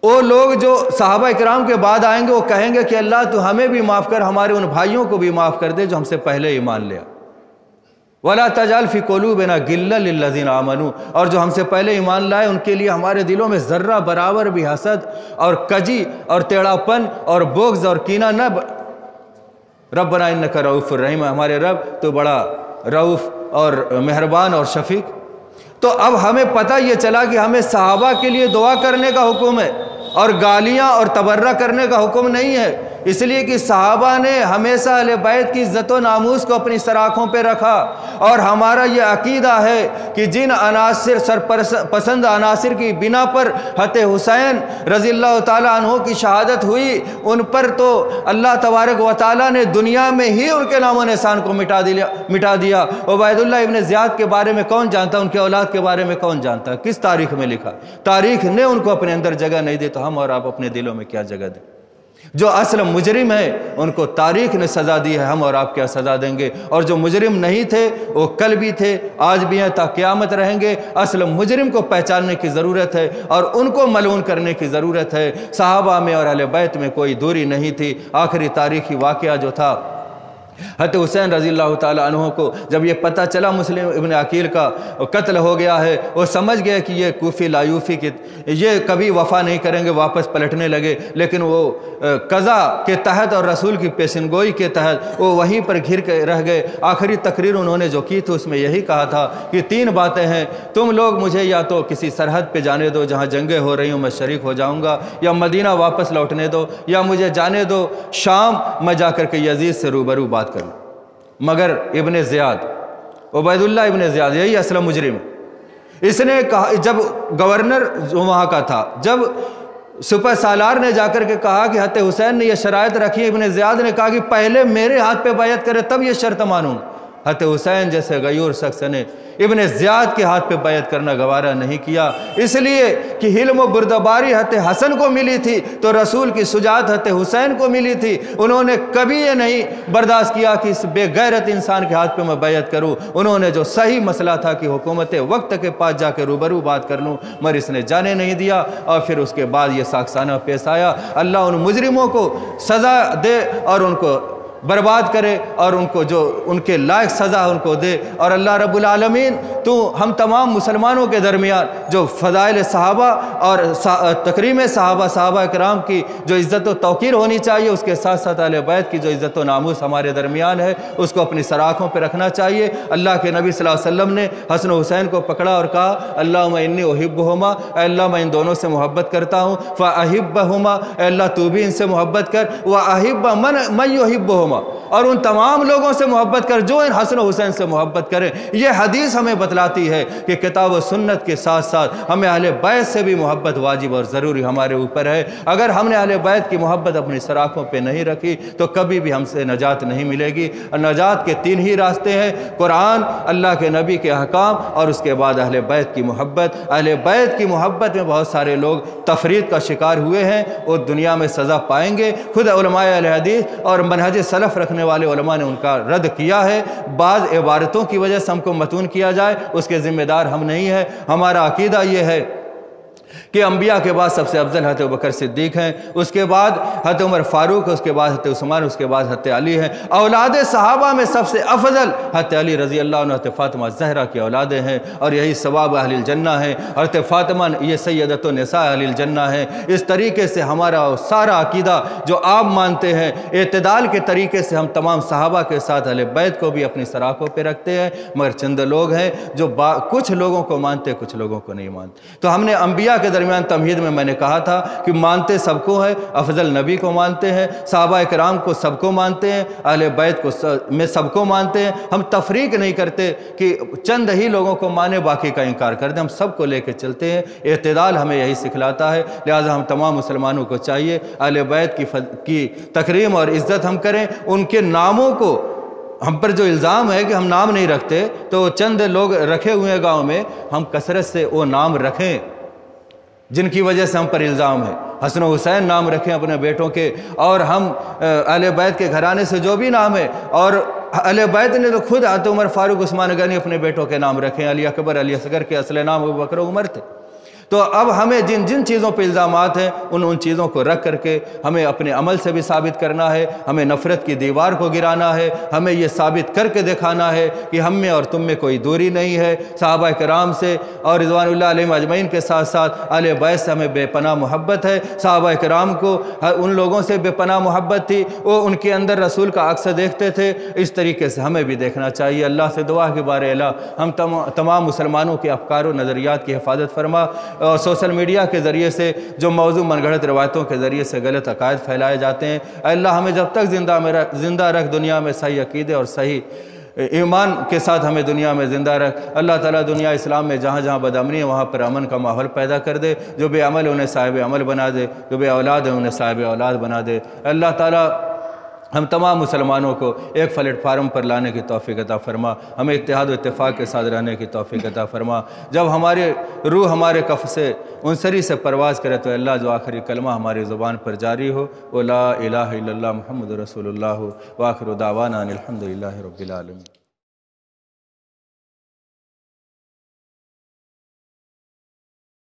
वो लोग जो साहबा इक्राम के बाद आएँगे, वो कहेंगे कि अल्लाह तो हमें भी माफ़ कर, हमारे उन भाइयों को भी माफ़ कर दे जो हमसे पहले ईमान लिया। वला तजाल फ़ी कोलू बिना गिल्लिन आमनू, और जो हमसे पहले ईमान लाए, उनके लिए हमारे दिलों में ज़र्रा, बराबर भी हसद, और कजी, और टेढ़ापन और बोग्ज, और कीना न रब बना इन का रऊफ़ रहीम, हमारे रब तो बड़ा रऊफ़ और मेहरबान और शफीक। तो अब हमें पता ये चला कि हमें सहाबा के लिए दुआ करने का हुक्म है। और गालियाँ और तबर्रा करने का हुक्म नहीं है। इसलिए कि सहाबा ने हमेशा बैत की इज़्ज़त नामूस को अपनी सराखों पर रखा। और हमारा ये अकीदा है कि जिन अनासर सर पसंद अनासर की बिना पर हत हुसैन रज़ी तहों की शहादत हुई, उन पर तो अल्लाह तबारक व ताली ने दुनिया में ही उनके नामो निशान को मिटा दिया मिटा दिया। उबैदुल्ला इबन ज़ियाद के बारे में कौन जानता, उनके औलाद के बारे में कौन जानता? किस तारीख में लिखा? तारीख ने उनको अपने अंदर जगह नहीं दी तो हम और आप अपने दिलों में क्या जगह दें? जो असल मुजरिम है, उनको तारीख ने सज़ा दी है, हम और आप क्या सज़ा देंगे? और जो मुजरिम नहीं थे, वो कल भी थे, आज भी हैं ताक़्यामत रहेंगे। असल मुजरिम को पहचानने की ज़रूरत है और उनको मलून करने की ज़रूरत है। साहबा में और अल बैत में कोई दूरी नहीं थी। आखिरी तारीखी वाक़ जो था हत हुसैन रज़ी तहों को जब ये पता चला मुस्लिम इबन अकील का कत्ल हो गया है, वो समझ गया कि ये कोफ़ी लायूफ़ी की, ये कभी वफा नहीं करेंगे, वापस पलटने लगे। लेकिन वो कज़ा के तहत और रसूल की पेशन गोई के तहत वो वहीं पर घिर के रह गए। आखिरी तकरीर उन्होंने जो की थी, उसमें यही कहा था कि तीन बातें हैं। तुम लोग मुझे या तो किसी सरहद पर जाने दो, जहाँ जंगें हो रही हूँ, मैं शरीक हो जाऊँगा, या मदीना वापस लौटने दो, या मुझे जाने दो, शाम मैं जाकर के यजीज़ से रूबरू बात बात कर। मगर Ibn Ziyad Ubaidullah Ibn Ziyad, यही असल मुजरिम। इसने कहा, जब गवर्नर जो वहाँ का था, जब सुपर सालार ने जाकर के कहा कि हत हुसैन ने यह शरात रखी, इबन ज़ियाद ने कहा कि पहले मेरे हाथ पे बायत करे, तब यह शर्त मानूँ हत हुसैन जैसे गयूर शख्स ने इबन ज़ियाद के हाथ पे बैत करना गवारा नहीं किया। इसलिए कि हिल्म बुरदबारी हत हसन को मिली थी तो रसूल की सुजात हत हुसैन को मिली थी। उन्होंने कभी ये नहीं बर्दाश्त किया कि इस बेगैरत इंसान के हाथ पे मैं बैत करूँ। उन्होंने जो सही मसला था कि हुकूमत वक्त के पास जाके रूबरू बात कर लूँ, मगर इसने जाने नहीं दिया, और फिर उसके बाद ये साक्साना पेश आया। अल्लाह उन मुजरिमों को सज़ा दे और उनको बर्बाद करे और उनको जो, उनके लायक सज़ा उनको दे। और अल्लाह रब्बुल आलमीन तो हम तमाम मुसलमानों के दरमियान जो फ़जाइल सहाबा और तकरीम सहाबा सहाबा कराम की जो इज़्ज़त तोक़ीर होनी चाहिए, उसके साथ साथ अल बैत की जो इज़्ज़त नामूस हमारे दरमियान है, उसको अपनी सराखों पर रखना चाहिए। अल्लाह के नबी वसल्लम ने हसन हुसैन को पकड़ा और कहा अल्लाह इन्नी ओहिब हुमा अल्लाह मैं इन दोनों से मोहब्बत करता हूँ फ़ अहिब हुमा अल्लाह तू भी इनसे मोहब्बत कर व अहिब मन मैं हिब हुमा और उन तमाम लोगों से मोहब्बत कर, जो इन हसन हुसैन से मोहब्बत करें यह हदीस हमें बतलाती है कि किताब व सुन्नत के साथ साथ हमें अहल बैत से भी मोहब्बत वाजिब और ज़रूरी हमारे ऊपर है। अगर हमने अहल बैत की मोहब्बत अपनी सराखों पर नहीं रखी तो कभी भी हमसे नजात नहीं मिलेगी। और नजात के तीन ही रास्ते हैं, कुरान, अल्लाह के नबी के अहकाम और उसके बाद अहल बैत की मोहब्बत। अहल बैत की मोहब्बत में बहुत सारे लोग तफरीद का शिकार हुए हैं और दुनिया में सज़ा पाएँगे। खुद हदीस और मनहज सल सलफ़ रखने वाले उलमा ने उनका रद्द किया है। बाद इबारतों की वजह से हमको मतून किया जाए, उसके ज़िम्मेदार हम नहीं है। हमारा अकीदा यह है कि अम्बिया के बाद सबसे अफजल हत बकर सिद्दीक हैं, उसके बाद हत उमर फ़ारूक, उसके बाद हत उस्मान, उसके बाद हत अली हैं। औलाद सहाबा में सबसे अफजल हत अली रज़ी अल्लाह फ़ातिमा जहरा की औलादें हैं, और यही सवाब अहलजन्ना है। हत फ़ातिमा, ये सैदत नसा अहलजन्ना है। इस तरीके से हमारा सारा अकीदा जो आप मानते हैं अतदाल के तरीके से हम तमाम सहाबा के साथ अल बैत को भी अपनी सराखों पर रखते हैं। मगर चंद लोग हैं जो कुछ लोगों को मानते, कुछ लोगों को नहीं मानते। तो हमने अम्बिया के दरमियान तमहीद में मैंने कहा था कि मानते सबको है अफजल नबी को मानते हैं साहबा कराम को सबको मानते हैं अहल बैत को में सबको मानते हैं। हम तफरीक नहीं करते कि चंद ही लोगों को माने बाकी का इनकार कर दें। हम सबको लेकर चलते हैं। अतदाल हमें यही सिखलाता है। लिहाजा हम तमाम मुसलमानों को चाहिए अहल बैत की, की तकरीम और इज़्ज़त हम करें। उनके नामों को हम पर जो इल्ज़ाम है कि हम नाम नहीं रखते तो चंद लोग रखे हुए हैं गाँव में हम कसरत से वो नाम रखें। जिनकी वजह से हम पर इल्ज़ाम है। हसन हुसैन नाम रखें अपने बेटों के और हम अल बैत के घराने से जो भी नाम है, और अल बैत ने तो खुद आते उमर फ़ारूक उस्मान गनी अपने बेटों के नाम रखें। अली अकबर, अली असगर के असले नाम बकर उमर थे। तो अब हमें जिन जिन चीज़ों पर इल्ज़ाम हैं, उन उन चीज़ों को रख करके हमें अपने अमल से भी साबित करना है, हमें नफ़रत की दीवार को गिराना है, हमें ये साबित करके दिखाना है कि हम में और तुम में कोई दूरी नहीं है। साहबा कराम से और रिजवान अजमैन के साथ साथ अल बैस से हमें बेपना मोहब्बत है। साहबा कराम को उन लोगों से बेपना मोहब्बत थी, वो उनके अंदर रसूल का अक्सर देखते थे। इस तरीके से हमें भी देखना चाहिए। अल्लाह से दुआ के बारे अला, हम तमाम मुसलमानों के अफकार, नज़रियात की हिफाजत फरमा। सोशल मीडिया के ज़रिए से जो मौजू मनगढ़ रवायतों के ज़रिए से गलत अकायद फैलाए जाते हैं। अल्लाह हमें जब तक ज़िंदा में रख ज़िंदा रख दुनिया में सही अकीदे और सही ईमान के साथ हमें दुनिया में ज़िंदा रख। अल्लाह ताला दुनिया इस्लाम में जहाँ जहाँ बदमनी है, वहाँ पर अमन का माहौल पैदा कर दे। जो बेअमल उन्हें साहिब अमल बना दे। जो बे औलाद है, उन्हें साहिब औलाद बना दे। अल्लाह ताला हम तमाम मुसलमानों को एक प्लेटफार्म पर लाने की तोफ़ी अता फ़रमा, हमें इतिहाद इतफ़ाक़ के साथ रहने की तोफ़ी अदा फ़रमा। जब हमारे रूह हमारे कफ़ से उनसरी से परवाज़ करे तो अल्लाह जो आखिरी कलमा हमारी ज़ुबान पर जारी हो, वो ला महमद रसोल्ला वाखिर दावाना अलहमदिल्ला रबालमी